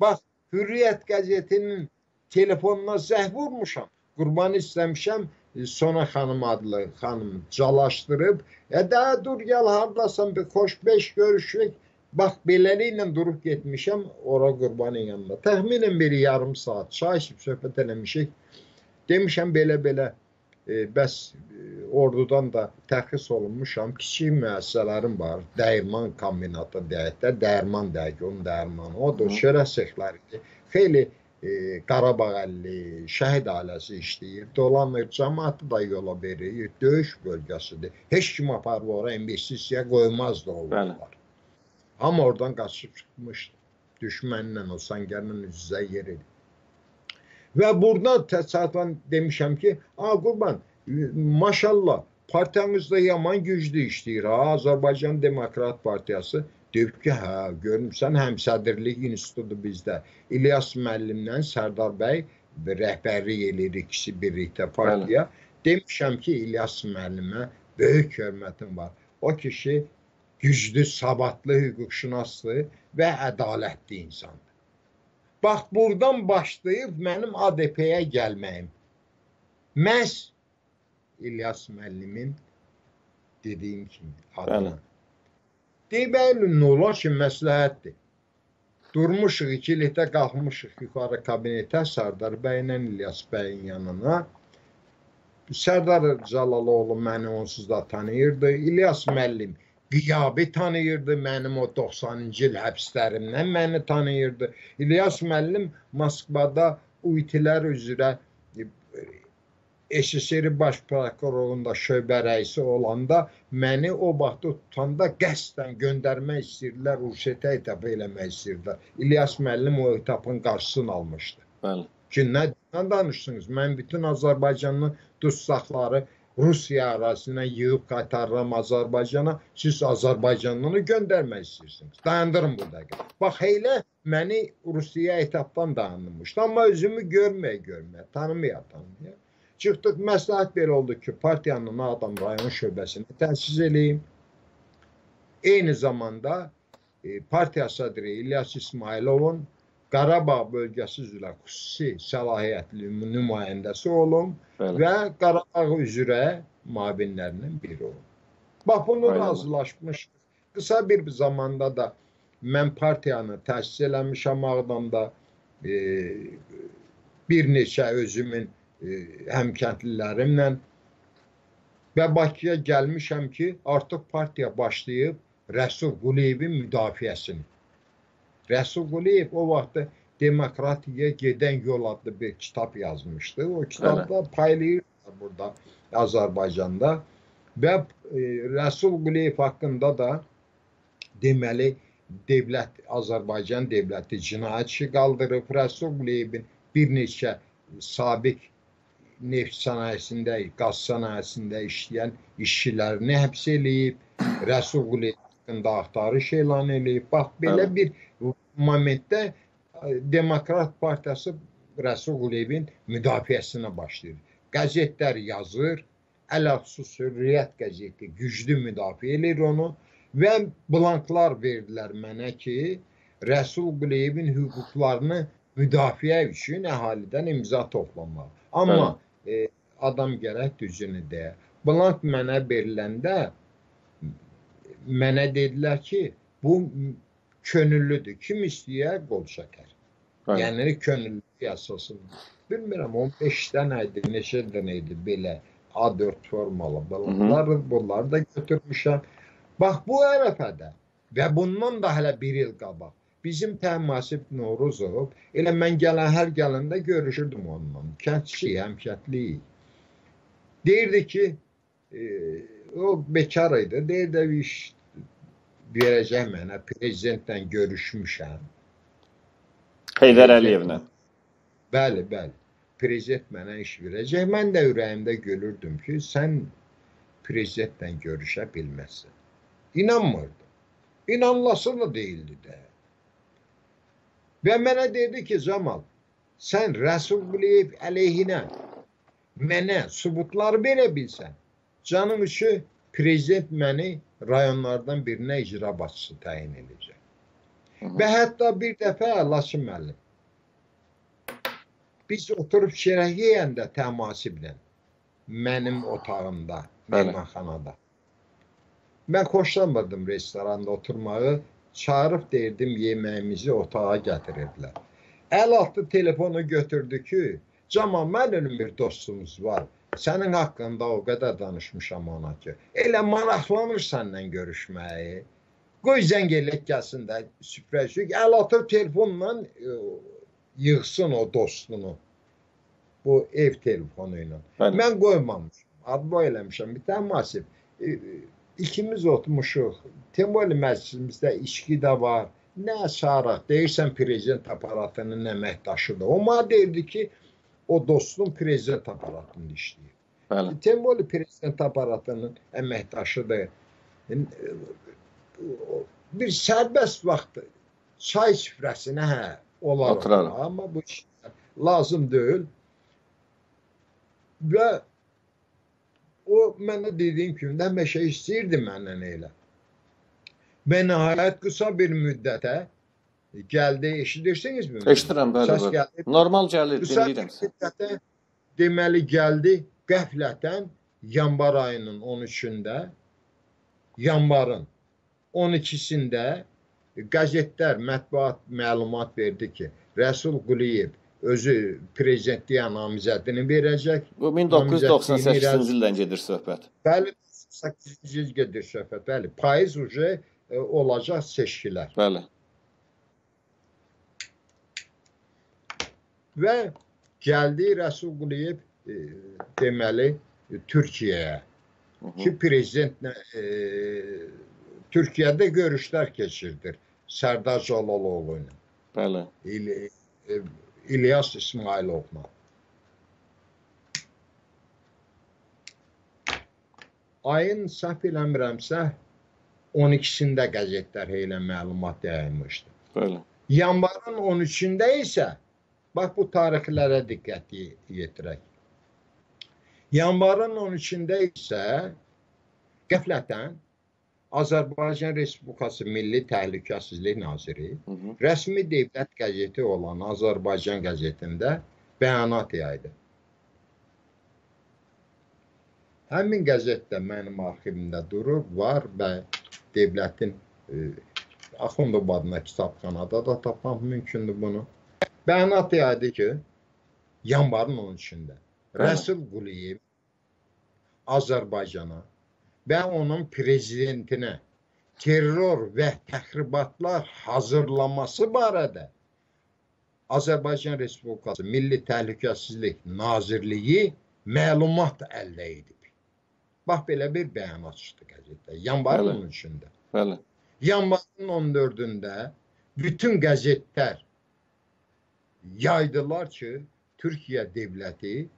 Bax, Hürriyyət qəzetinin telefonuna zəng vurmuşam. Qurban istəmişəm. e, Sona xanım adlı xanım calaşdırıb, "Ya da dur gəl hardasan bir xoş beş görüşük." Bax beləliklə durub getmişəm ora qurbanın yanına. Təxminən bir yarım saat çay içib söhbət eləmişik. Demişəm belə-belə e, bəs e, ordudan da tərxis olunmuşam. Kiçik müəssisələrim var. Dəyirman kombinatı deyək də, dəyirman deyək, onun dəyirmanı. O da Hı. şörə sexləri. Xeyli e, Qarabağ əlli, şəhid ailəsi işləyir. Dolanır, cəmaatı da yola verir. Döyüş bölgəsidir. Heç kim aparıb ora investisiya qoymazdı o Bəli. vaxtlar. Amma oradan qaçıb çıxmışdı. Düşmənlə o səngərlə üz-üzə yer idi. Və burada təsadüfən demişəm ki, "A qurban, maşallah, partiyanız da yaman güclü işləyir ha, Azərbaycan Demokrat Partiyası." Deyib ki, hə, görmüsən həmsədrlik institutu bizdə. İlyas müəllimlə Sərdar bəy rəhbərlik eləyir ikisi birlikdə partiya. Demişəm ki, İlyas müəllimə böyük hörmətim var. O kişi güclü, savadlı hüquqşünasdır və ədalətli insandır. Bax buradan başlayıb mənim ADP-yə gəlməyim. Məhz İlyas müəllimin dediyim kimi adına. Deməli, nə olar ki, məsləhətdir. Durmuşuq, ikilikdə qalxmışıq yuxarı kabinetə Sərdar bəylə İlyas bəyin yanına. Sərdar Cəlaloğlu məni onsuz da tanıyırdı. İlyas müəllim qiyabi tanıyırdı mənim o 90-cı il həbslərimdən məni tanıyırdı. İlyas müəllim Moskvada UIT-lər üzrə e, SSR baş prokurorluğunda şöbə rəisi olanda məni o vaxtda tutanda qəsdən göndərmək istəyirdilər, Rusiya etapı eləmək istəyirdilər. İlyas müəllim o etapın qarşısını almışdı. Bəli. Ki nə, nə danışsınız? Mən bütün Azərbaycanlı dutsaqları Rusiya ərazisinə yığıb qaytarıram Azərbaycana. Siz Azərbaycanlını göndərmək istəyirsiniz. Dayandırın bu dəqiqə. Bax elə məni Rusiya etapdan dayandırmışdı. Amma özümü görməyə görməyə, tanımaya tanımaya. Çıxdıq məsləhət belə oldu ki, partiyanın Ağdam rayon şöbəsini təsis eləyim. Eyni zamanda e, partiya sədri İlyas İsmayılovun Qarabağ bölgəsi üzrə xüsusi səlahiyyətli nümayəndəsi olum Bəli. və Qarabağ üzrə müavinlərindən biri olum. Bax bunu razılaşmışıq. Qısa bir zamanda da mən partiyanı təsis eləmişəm Ağdamda. E, bir neçə özümün e, həmkəndlilərimlə və Bakıya gəlmişəm ki, artıq partiya başlayıb Rəsul Quliyevin müdafiəsini. Rəsul Quliyev o vaxt Demokratiyaya gedən yol adlı bir kitab yazmışdı. O kitabda paylayırlar burada Azərbaycanda və e, Rəsul Quliyev haqqında da deməli dövlət Azərbaycan dövləti cinayət işi qaldırıb. Rəsul Quliyevin bir neçə sabiq neft sənayesində, qaz sənayesində işləyən işçilərini həbs eləyib. Rəsul Quliyev haqqında axtarış elan eləyib. Bax belə Bəli. bir momentdə e, Demokrat Partiyası Rəsul Quliyevin müdafiəsinə başlayır. Qəzetlər yazır, Əl-Əxsus Hürriyyət qəzeti güclü müdafiə edir onu və blanklar verdilər mənə ki, Rəsul Quliyevin hüquqlarını müdafiə üçün əhalidən imza toplamaq. Amma e, adam gərək düzünü deyə. Blank mənə veriləndə mənə dedilər ki, bu könüllüdür. Kim istəyər qol çəkər. Bəli. Yəni könüllü əsasında. Bilmirəm 15 dənə idi, neçə dənə idi belə A4 formalı bunlar, bunları da götürmüşəm. Bax bu ərəfədə və bundan da hələ bir il qabaq bizim Təmasib Noruzov, elə mən gələn hər gələndə görüşürdüm onunla. Kəndçi, həmkətliyik. Deyirdi ki, e, o bekar idi. Deyirdi iş verəcək mənə, prezidentlə görüşmüşəm. Heydər Əliyevlə. Bəli, bəli. Prezident mənə iş verəcək. Mən də ürəyimdə görürdüm ki, sən prezidentlə görüşə bilməzsən. İnanmırdım. İnanlası da değildi də. Və mənə dedi ki, Camal, sən Rəsul Quliyev əleyhinə mənə sübutları verə bilsən, canım üçün prezident məni rayonlardan birinə icra başçısı təyin edəcək. Və hətta bir dəfə Laçın müəllim biz oturub çörək yeyəndə təmasiblə mənim otağımda, mehmanxanada. Mən xoşlanmadım restoranda oturmağı. Çağırıb deyirdim yeməyimizi otağa gətirirdilər. Əl altı telefonu götürdü ki, Camal mənim bir dostumuz var. Sənin haqqında o qədər danışmışam ona ki, elə maraqlanır səndən görüşməyi. Qoy zəng elək gəlsin də süfrəçik əl atıb telefonla e, yığsın o dostunu. Bu ev telefonu ilə. Bəli. Mən qoymamışam. Adbo eləmişəm. Bir tane masif. E, ikimiz oturmuşuq. Temoli məclisimizdə içki də var. Nə çağıraq? Deyirsən prezident aparatının əməkdaşıdır. O mənə deyirdi ki, o dostum prezident aparatında işləyir. Bəli. Temboli prezident aparatının əməkdaşıdır. Bir sərbəst vaxt çay süfrəsinə hə olar. Oturarım. Amma bu işlər lazım deyil. Və o mənə dediyim kimi də məşə istəyirdi məndən elə. Və nəhayət qısa bir müddətə gəldi, eşidirsinizmi? Eşidirəm, bəli, bəli. Normal gəlir, dinləyirəm. Müddətə deməli gəldi qəflətən yanvar ayının 13-də, yanvarın 12-sində qəzetlər, mətbuat məlumat verdi ki, Rəsul Quliyev özü prezidentliyə namizədini verəcək. Bu 1998-ci ildən gedir söhbət. Bəli, 8-ci il gedir söhbət. Bəli, payız uje e, olacaq seçkilər. Bəli. Və gəldi Rəsul Quliyev e, deməli Türkiyəyə ki, prezidentlə e, Türkiyədə görüşlər keçirdir Sərdar Cəlaloğlu ilə. Bəli. İl, e, İlyas İsmailovla. Ayın səhv eləmirəmsə 12-sində qəzetlər elə məlumat yayılmışdı. Bəli. Yanvarın 13-də isə bax bu tarixlərə diqqət yetirək. Yanvarın 13-də isə qəflətən Azərbaycan Respublikası Milli Təhlükəsizlik Naziri hı -hı. rəsmi dövlət qəzeti olan Azərbaycan qəzetində bəyanat yaydı. Həmin qəzetdə mənim arxivimdə durur, var və dövlətin e, Axundov adına kitabxanada da tapmaq mümkündür bunu. Bəyanat yaydı ki, yanvarın 13-də Rəsul Quliyev Azərbaycana və onun prezidentinə terror və təxribatlar hazırlaması barədə Azərbaycan Respublikası Milli Təhlükəsizlik Nazirliyi məlumat əldə edib. Bax belə bir bəyanat çıxdı qəzetdə. Yanvarın 13-də. Bəli. Yanvarın 14-də bütün qəzetlər yaydılar ki, Türkiyə dövləti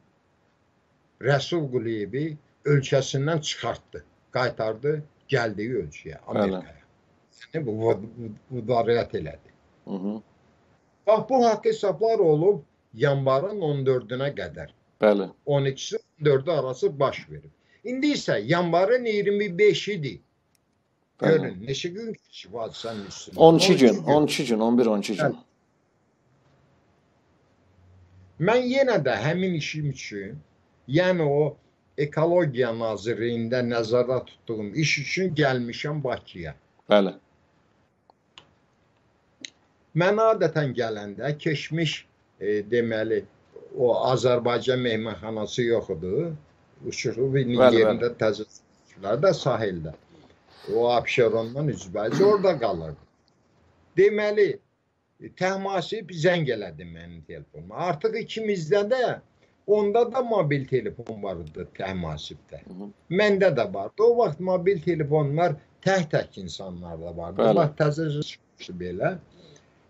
Rəsul Quliyevi ölkəsindən çıxartdı, qaytardı gəldiyi ölkəyə, Amerikaya. Yəni bu müdariət elədi. Hı -hı. Bax bu haqq hesablar olub yanvarın 14-nə qədər. Bəli. 12-si 14-ü arası baş verib. İndi isə yanvarın 25-idir. Bəli. Görün, neçə gün keçib hadisənin üstündən? 12 gün, 12 gün, 11 12 gün. Bəli. Mən yenə də həmin işim üçün, yəni o Ekologiya Nazirliyində nəzərdə tutduğum iş üçün gəlmişəm Bakıya. Bəli. Mən adətən gələndə keçmiş e, deməli o Azərbaycan mehmanxanası yox idi. Uçurub Bəli, yerində təzələr də sahildə. O Abşerondan üzbəyiz orada qalırdı. Deməli təmasib zəng elədi mənim telefonuma. Artıq ikimizdə də onda da mobil telefon var idi -hı. Məndə də vardı. O vaxt mobil telefonlar tək-tək insanlarda vardı. Bəli. Bax təzə çıxmışdı belə.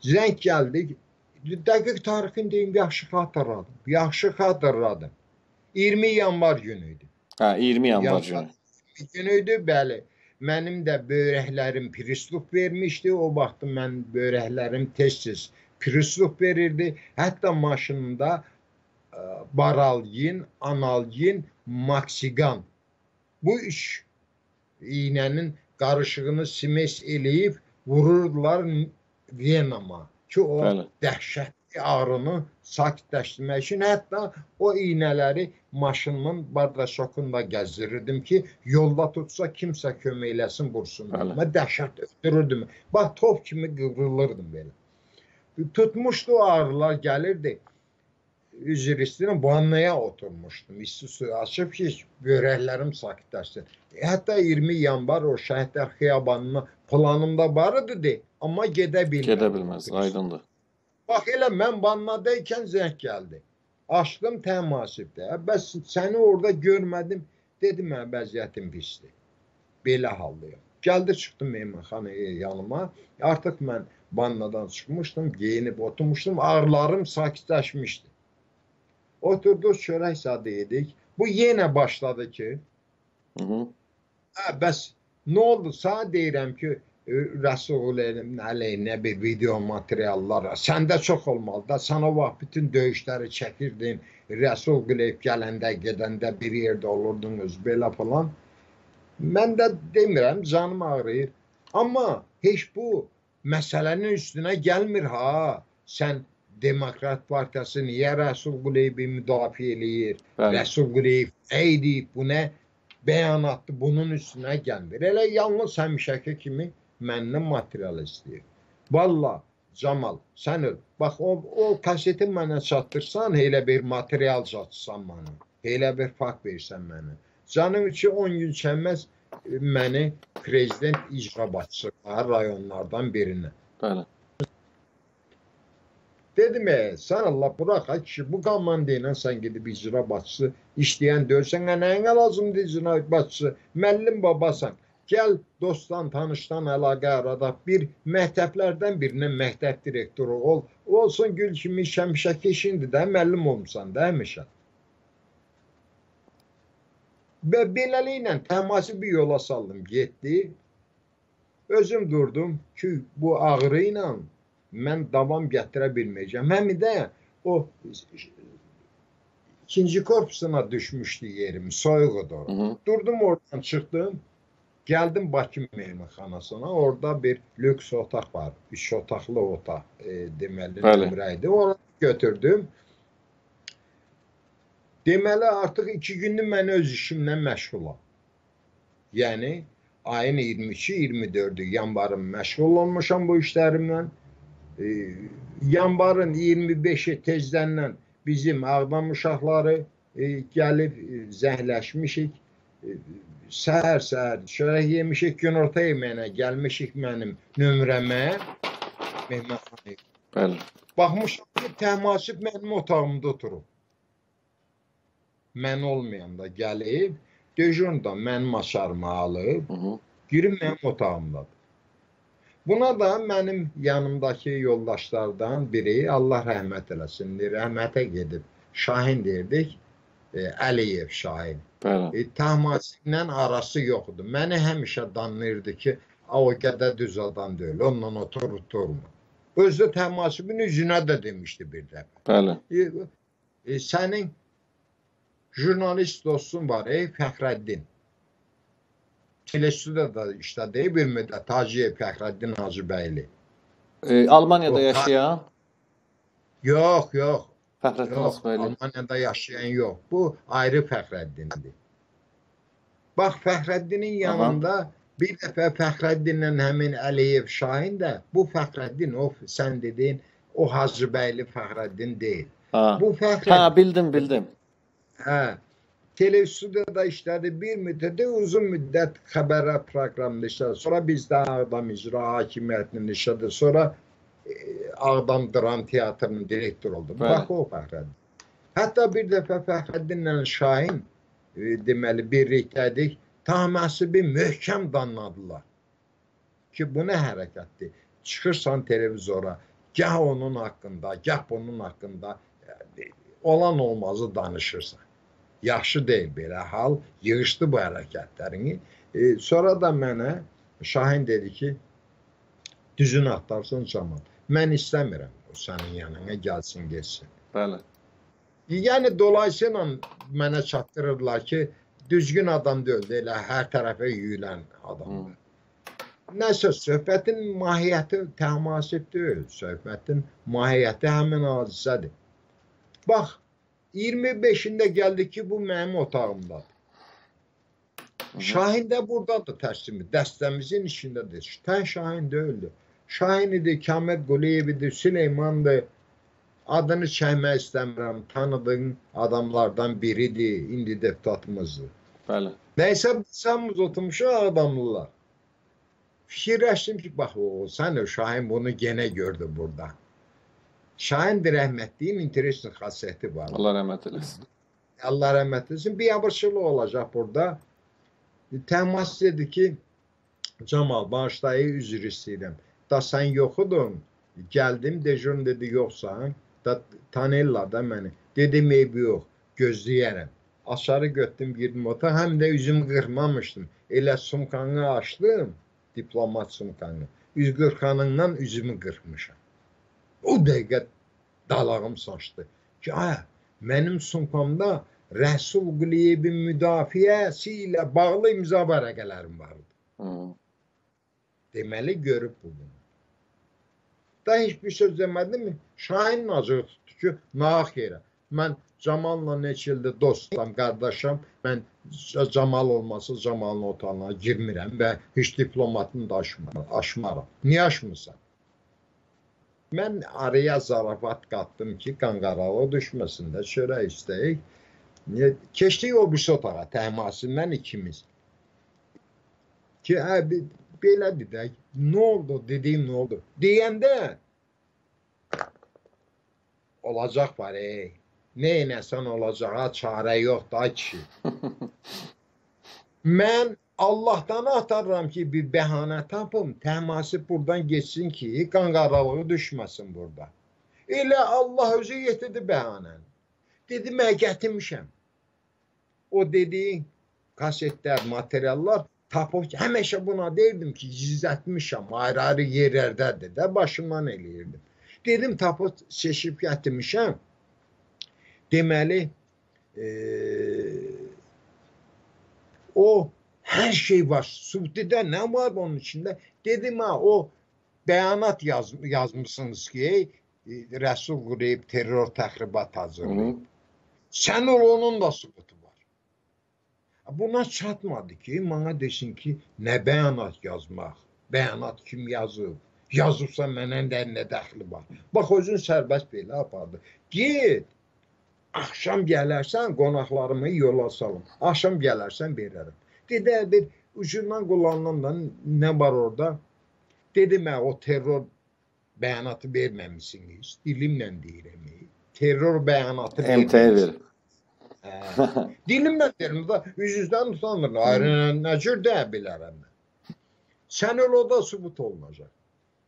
Zəng gəldi. Dəqiq tarixini deyim, yaxşı xatırladım. Yaxşı xatırladım. 20 yanvar günü idi. Hə, 20 yanvar Yanvar. günü. Günü idi, bəli. Mənim də böyrəklərim prisluk vermişdi. O vaxt mən böyrəklərim tez-tez prisluk verirdi. Hətta maşınımda ə, baralgin, analgin, maksigan. Bu üç iynənin qarışığını simes eləyib vururdular venama ki o Bəli. dəhşətli ağrını sakitləşdirmək üçün hətta o iynələri maşınımın bardaşokunda gəzdirirdim ki, yolda tutsa kimsə kömək eləsin, vursun. Mən dəhşət ötürürdüm. Bax top kimi qıvrılırdım belə. Tutmuşdu ağrılar gəlirdi. Üzr istəyirəm, vannaya oturmuşdum. İsti suyu açıb ki, görəklərim sakitləşsin. Hətta 20 yanvar o şəhidlər xiyabanına planımda var idi, amma gedə bilmədim. Gedə bilməz, aydındır. Bax elə mən vannadaykən zəng gəldi. Açdım təmasibdə. Bəs səni orada görmədim. Dedim mən vəziyyətim pisdir. Belə haldayım. Gəldi çıxdım mehmanxanaya yanıma. Artıq mən vannadan çıxmışdım, geyinib oturmuşdum. Ağrılarım sakitləşmişdi. Oturduq çörək sadə yedik. Bu yenə başladı ki, Hı -hı. Hə, bəs nə oldu? Sənə deyirəm ki, Rəsulullah əleyhinə bir video materiallar. Səndə çox olmalı da. Sən o vaxt bütün döyüşləri çəkirdin. Rəsul Quleyb gələndə, gedəndə bir yerdə olurdunuz belə falan. Mən də demirəm, canım ağrıyır. Amma heç bu məsələnin üstünə gəlmir ha. Sən Demokrat Partiyası niyə Rəsul Quleybi müdafiə eləyir? Bəli. Rəsul Quleyb nə edib, bu nə bəyanatdır, bunun üstünə gəlmir. Elə yalnız həmişəki kimi məndən material istəyir. Valla Camal, sən öl. Bax o, o kaseti mənə çatdırsan, elə bir material çatsan mənə. Elə bir fakt versən mənə. Canım üçün 10 gün çənməz e, məni prezident icra başçısı rayonlardan birinə. Bəli. Dedim, e, sən Allah burax, ay kişi, bu komanda ilə sən gedib icra başçısı işləyən deyirsən, nəyinə lazımdır icra başçısı? Müəllim babasan. Gəl dostdan, tanışdan əlaqə yaradaq. Bir məktəblərdən birinin məktəb direktoru ol. Olsun gül kimi şəmişəki işindir də, müəllim olmusan da həmişə. Və beləliklə təması bir yola saldım, getdi. Özüm durdum ki, bu ağrı ilə mən davam gətirə bilməyəcəm. Həm də o ikinci korpusuna düşmüşdü yerim, soyuq idi orada. Durdum oradan çıxdım. Gəldim Bakı mehmanxanasına. Orada bir lüks otaq var. Üç otaqlı otaq, e, deməli nömrə idi. Ora götürdüm. Deməli artıq 2 gündür mən öz işimlə məşğulam. Yəni ayın 22-24-ü yanvarın məşğul olmuşam bu işlərimlə. E, yanvarın 25-i tezdən bizim Ağdam uşaqları e, gəlib e, zəhləşmişik. E, Səhər-səhər çörək yemişik, günorta yeməyinə gəlmişik mənim nömrəmə. Mehmanxanaya. Bəli. Baxmışam ki, təmasib mənim otağımda oturub. Mən olmayanda gəlib, döjün da mənim açarımı alıb, girib mənim otağımdadır. Buna da mənim yanımdakı yoldaşlardan biri, Allah rəhmət eləsin, rəhmətə gedib, Şahin deyirdik, e, Əliyev Şahin. Bəli. E, Tahmasiblə arası yoxdur. Məni həmişə danlayırdı ki, "A, o qədər düz adam deyil, onunla oturur, durmur. Özü təmasibin üzünə də demişdi bir dəfə. Bəli. E, e, sənin jurnalist dostun var, ey Fəxrəddin. Telestudiyada işlədi bir müddət Hacıyev Fəxrəddin Hacıbəyli. E, Almaniyada O, yaşayan Yox, yox. Fəxrəddin Asbəyli. Almaniyada yaşayan yox. Bu ayrı Fəxrəddindir. Bax Fəxrəddinin yanında bir dəfə Fəxrəddinlə həmin Əliyev Şahin də bu Fəxrəddin o sən dediyin o Hacıbəyli Fəxrəddin deyil. Ha. Bu Fəxrəddin Ha, bildim, bildim. hə televiziyada işlədi bir müddət uzun müddət xəbərlər proqramında işlədi. Sonra bizdə Ağdam İcra Hakimiyyətinin işlədi. Sonra Ağdam Dram Teatrının direktoru oldu. Bəli. Bax o Fəxrəddin. Hətta bir dəfə Fəxrəddinlə Şahin e, deməli birlikdədik. Taməsibi möhkəm danladılar. Ki bu nə hərəkətdir? Çıxırsan televizora, gah onun haqqında, gah bunun haqqında e, olan olmazı danışırsan. Yaxşı deyil belə hal. Yığışdı bu hərəkətlərini. E, sonra da mənə Şahin dedi ki, düzünü axtarsan Camal. Mən istəmirəm o sənin yanına gəlsin, getsin. Bəli. Yəni dolayısıyla mənə çatdırırlar ki, düzgün adam deyil, elə hər tərəfə yüyülən adamdır. Nəsə söhbətin mahiyyəti təmasib deyil. Söhbətin mahiyyəti həmin hadisədir. Bax, 25-ində gəldi ki, bu mənim otağımdadır. Şahin də buradadır təslimi. Dəstəmizin içindədir. Tən Şahin deyildi. Şahin idi, Kamil Quliyev idi, Süleymandır. Adını çəkmək istəmirəm. Tanıdığım adamlardan biridir. İndi deputatımızdır. Bəli. Nəysə biz oturmuşuq adamlılar. Fikirləşdim ki, bax o sən Şahin bunu genə gördü burada. Şahin də rəhmətliyin interesin xassiyyəti var. Allah rəhmət eləsin. Allah rəhmət etsin. Bir abırçılıq olacaq burada. Təmas dedi ki, Camal bağışlayı üzr istəyirəm. Da sən yox idin. Gəldim, dejurn dedi yoxsan. Da tanıyırlar da məni. Dedim eybi yox, gözləyərəm. Aşağı götdüm, girdim otağa. Həm də üzümü qırmamışdım. Elə sumkanı açdım, diplomat sumkanı. Üz qırxanından üzümü qırxmışam. O dəqiqə dalağım saçdı. Ki, aya, mənim sumkamda Rəsul Quliyevin müdafiəsi ilə bağlı imza vərəqələrim vardı. Hı. Deməli görüb bu bunu. Da heç bir söz demədimi? Şahin nazır tutdu ki, naq yerə. Mən Camalla neçə ildir dostam, qardaşam. Mən Camal olmasa Camalın otağına girmirəm və heç diplomatını da aşmaram. aşmaram. Niyə aşmırsan? Mən araya zarafat qatdım ki, qanqaralı düşməsin də çörək istəyik. Keçdik o birisi otağa, təmasından ikimiz. Ki, hə, bi- belədir də, nə oldu, dediyim nə oldu? Deyəndə olacaq var, ey. Nə eləsən olacağa çarə yoxdur, ay kişi. Mən Allahdan atarıram ki, bir bəhanə tapım, təması buradan geçsin ki, qanqaralığı düşməsin burada. Elə Allah özü yetirdi bəhanəni. Dedi, mən gətirmişəm. O dediyi kasetlər, materiallar tapıb həmişə buna deyirdim ki, gizlətmişəm, ayrı-ayrı yerlərdədir də başımdan eləyirdim. Dedim tapıb seçib gətirmişəm. Deməli, e, o hər şey var. Subtidə nə var onun içində? Dedim ha, o bəyanat yaz, yazmısınız ki, e, Rəsul Qureyev terror təxribat hazırlayıb. Sən ol onun da sübutu. Buna çatmadı ki, mənə desin ki, nə bəyanat yazmaq, bəyanat kim yazıb, yazıbsa mənə də nə dəxli var. Bax özün sərbəst belə apardı. Get, axşam gələrsən qonaqlarımı yola salım. Axşam gələrsən verərəm. Dedi, bir ucundan qullanılan da nə var orada? Dedim, mən o terror bəyanatı verməmisiniz. Dilimlə deyirəm. Terror bəyanatı verir. Hə. Dilimlə deyirəm da üz-üzdən utanmır. Ayrı nə cür deyə bilərəm mən. Sən ol o da sübut olunacaq.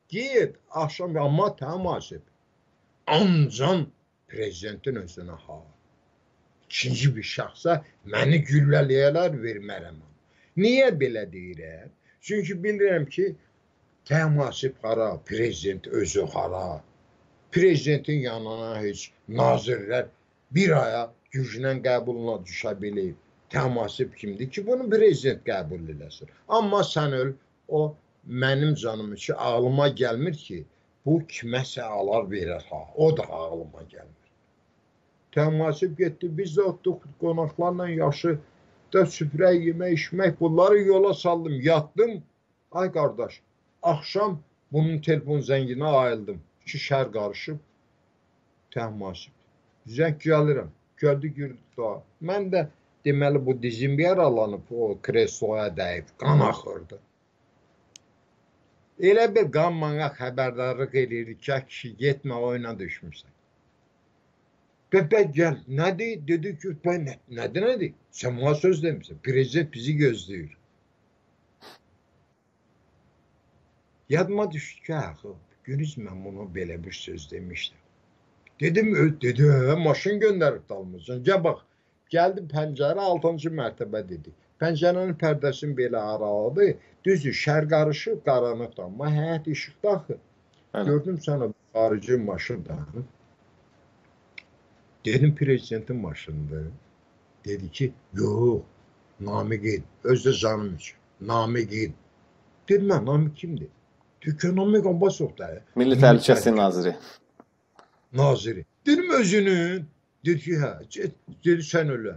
Get, axşam amma təmasib. Ancan prezidentin özünə ha. İkinci bir şəxsə məni güllələyələr vermərəm. Niyə belə deyirəm? Çünki bilirəm ki, Təmasib hara, prezident özü hara. Prezidentin yanına heç nazirlər bir aya güclə qəbuluna düşə bilir. Təmasib kimdir ki, bunu prezident qəbul eləsin. Amma sən öl, o mənim canım üçün ağlıma gəlmir ki, bu kiməsə alar verər ha. O da ağlıma gəlmir. Təmasib getdi, biz də otduq qonaqlarla yaşı da süfrə, yemək, içmək bunları yola saldım, yatdım. Ay qardaş, axşam bunun telefon zənginə ayıldım ki, şər qarışıb. Təmasib. Zəng gəlirəm. Gördü da. Mən də deməli bu dizim yaralanıb, o kresloya dəyib, qan axırdı. Elə bir qan mənə xəbərdarlıq eləyir ki, kişi getmə oyuna düşmüsən. Bebe gel. Nədir? Dedi ki, ben nə, nədir, nədir? Sən bana söz demişsin. Prezident bizi gözləyir. Yadıma düşdü ki, axı, Güniz mən bunu belə bir söz demişdim. Dedim, dedi, hə, maşın göndərib dalmışsın. Gəl bax, gəldi pəncərə 6-cı mərtəbə dedi. Pəncərənin pərdəsini belə araladı. Düzdür, şər qarışıb, qaranlıqdır. Amma həyət işıqda axı. Gördüm sənə xarici maşın dayanıb. Dedim prezidentin maşınıdır. Dedi ki, yox, Namiqin, özdə canım üçün. Namiqin. Dedim mən, Namiq kimdir? Dedi Namiq Abbasov da. Milli Təhlükəsizlik Naziri. Naziri. Dedim özünün. Dedi ki, hə. Dedi sən ölə.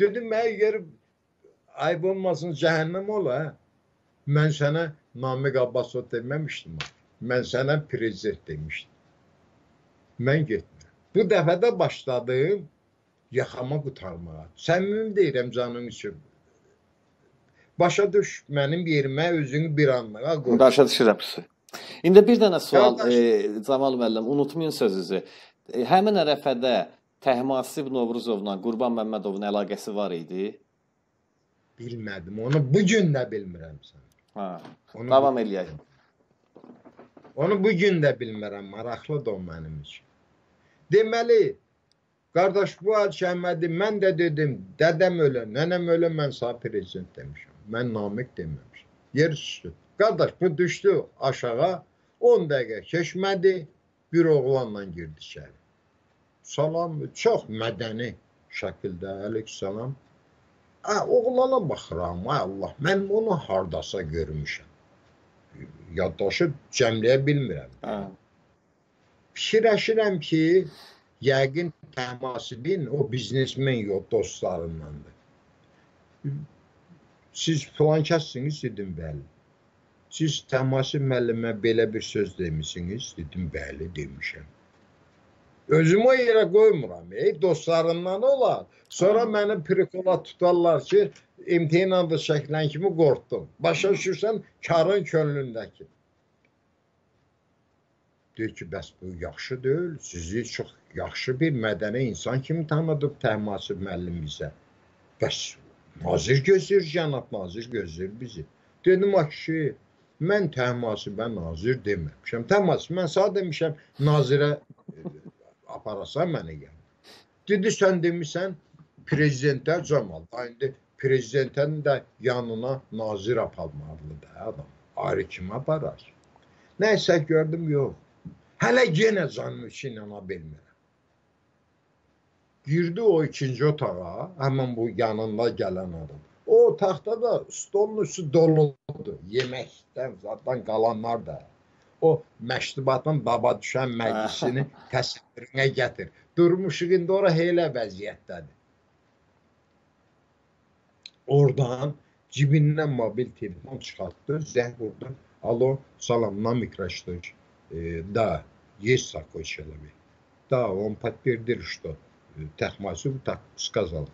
Dedim mən əgər ayıb olmasın cəhənnəm ola. Hə? Mən sənə Namiq Abbasov deməmişdim. Mən sənə prezident demişdim. Mən getmirəm. Bu dəfə də başladım yaxama qutarmağa. Səmimi deyirəm canım üçün. Başa düş, mənim yerimə özünü bir anlığa qoy. Başa düşürəm sizi. İndi bir dənə sual, e, Camal müəllim, unutmayın sözünüzü. E, həmin ərəfədə Təhmasib Novruzovla Qurban Məmmədovun əlaqəsi var idi? Bilmədim. Onu bu gün də bilmirəm sən. Ha. Onu davam eləyək. Onu bu gün də bilmirəm. Maraqlıdır o mənim üçün. Deməli, qardaş bu Əhmədi mən də dedim, dədəm ölə, nənəm ölə, mən sağ prezident demişəm. Mən Namiq deməmişəm. Yer üstü. Qardaş bu düşdü aşağı. 10 dəqiqə keçmədi. Bir oğlanla girdi içəri. Salam, çox mədəni şəkildə, əleyhissalam. Hə, oğlana baxıram, ay Allah, mən onu hardasa görmüşəm. Yaddaşı cəmləyə bilmirəm. Hə. Fikirləşirəm ki, yəqin Təhmasibin o biznesmen yox dostlarındandır. Siz filan kəssiniz, dedim, bəli. Siz Təhmasib müəllimə belə bir söz demisiniz, dedim, bəli, demişəm. Özümü o yerə qoymuram. Ey dostlarımdan olar. Sonra məni prikola tutarlar ki, imtinanda çəkilən kimi qorxdum. Başa düşürsən, karın könlündəki. Deyir ki, bəs bu yaxşı deyil. Sizi çox yaxşı bir mədəni insan kimi tanıdıq Təhmasib müəllim bizə. Bəs nazir gözləyir, cənab nazir gözləyir bizi. Dedim, a kişi, mən Təhmasibə nazir deməmişəm. Təhmasib, mən sağ demişəm, nazirə aparasan məni yəni. Dedi sən demisən prezidentə Camal. İndi prezidentin də yanına nazir aparmalıdır da adam. Ayrı kim aparar? Nəysə gördüm yox. Hələ yenə canım üçün inana bilmirəm. Girdi o ikinci otağa, həmin bu yanında gələn adam. O otaqda da stolun üstü doludur. Yeməkdən zaten qalanlar da o məştubatın baba düşən məclisini təsvirinə gətir. Durmuşuq indi ora elə vəziyyətdədir. Oradan cibindən mobil telefon çıxartdı, zəng vurdu. Alo, salam, Namik Рашидович. Э, да, есть такой человек. Да, он подтвердил, что Тахмасов так сказал.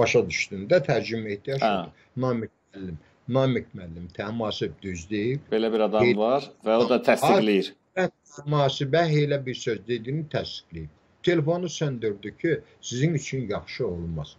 Başa düşdündə tərcümə ehtiyac yoxdur. Namik müəllim Namik müəllim təmasib düzdür. Belə bir adam var və o da təsdiqləyir. Mühasibə elə bir söz dediyini təsdiqləyib. Telefonu söndürdü ki, sizin üçün yaxşı olmaz.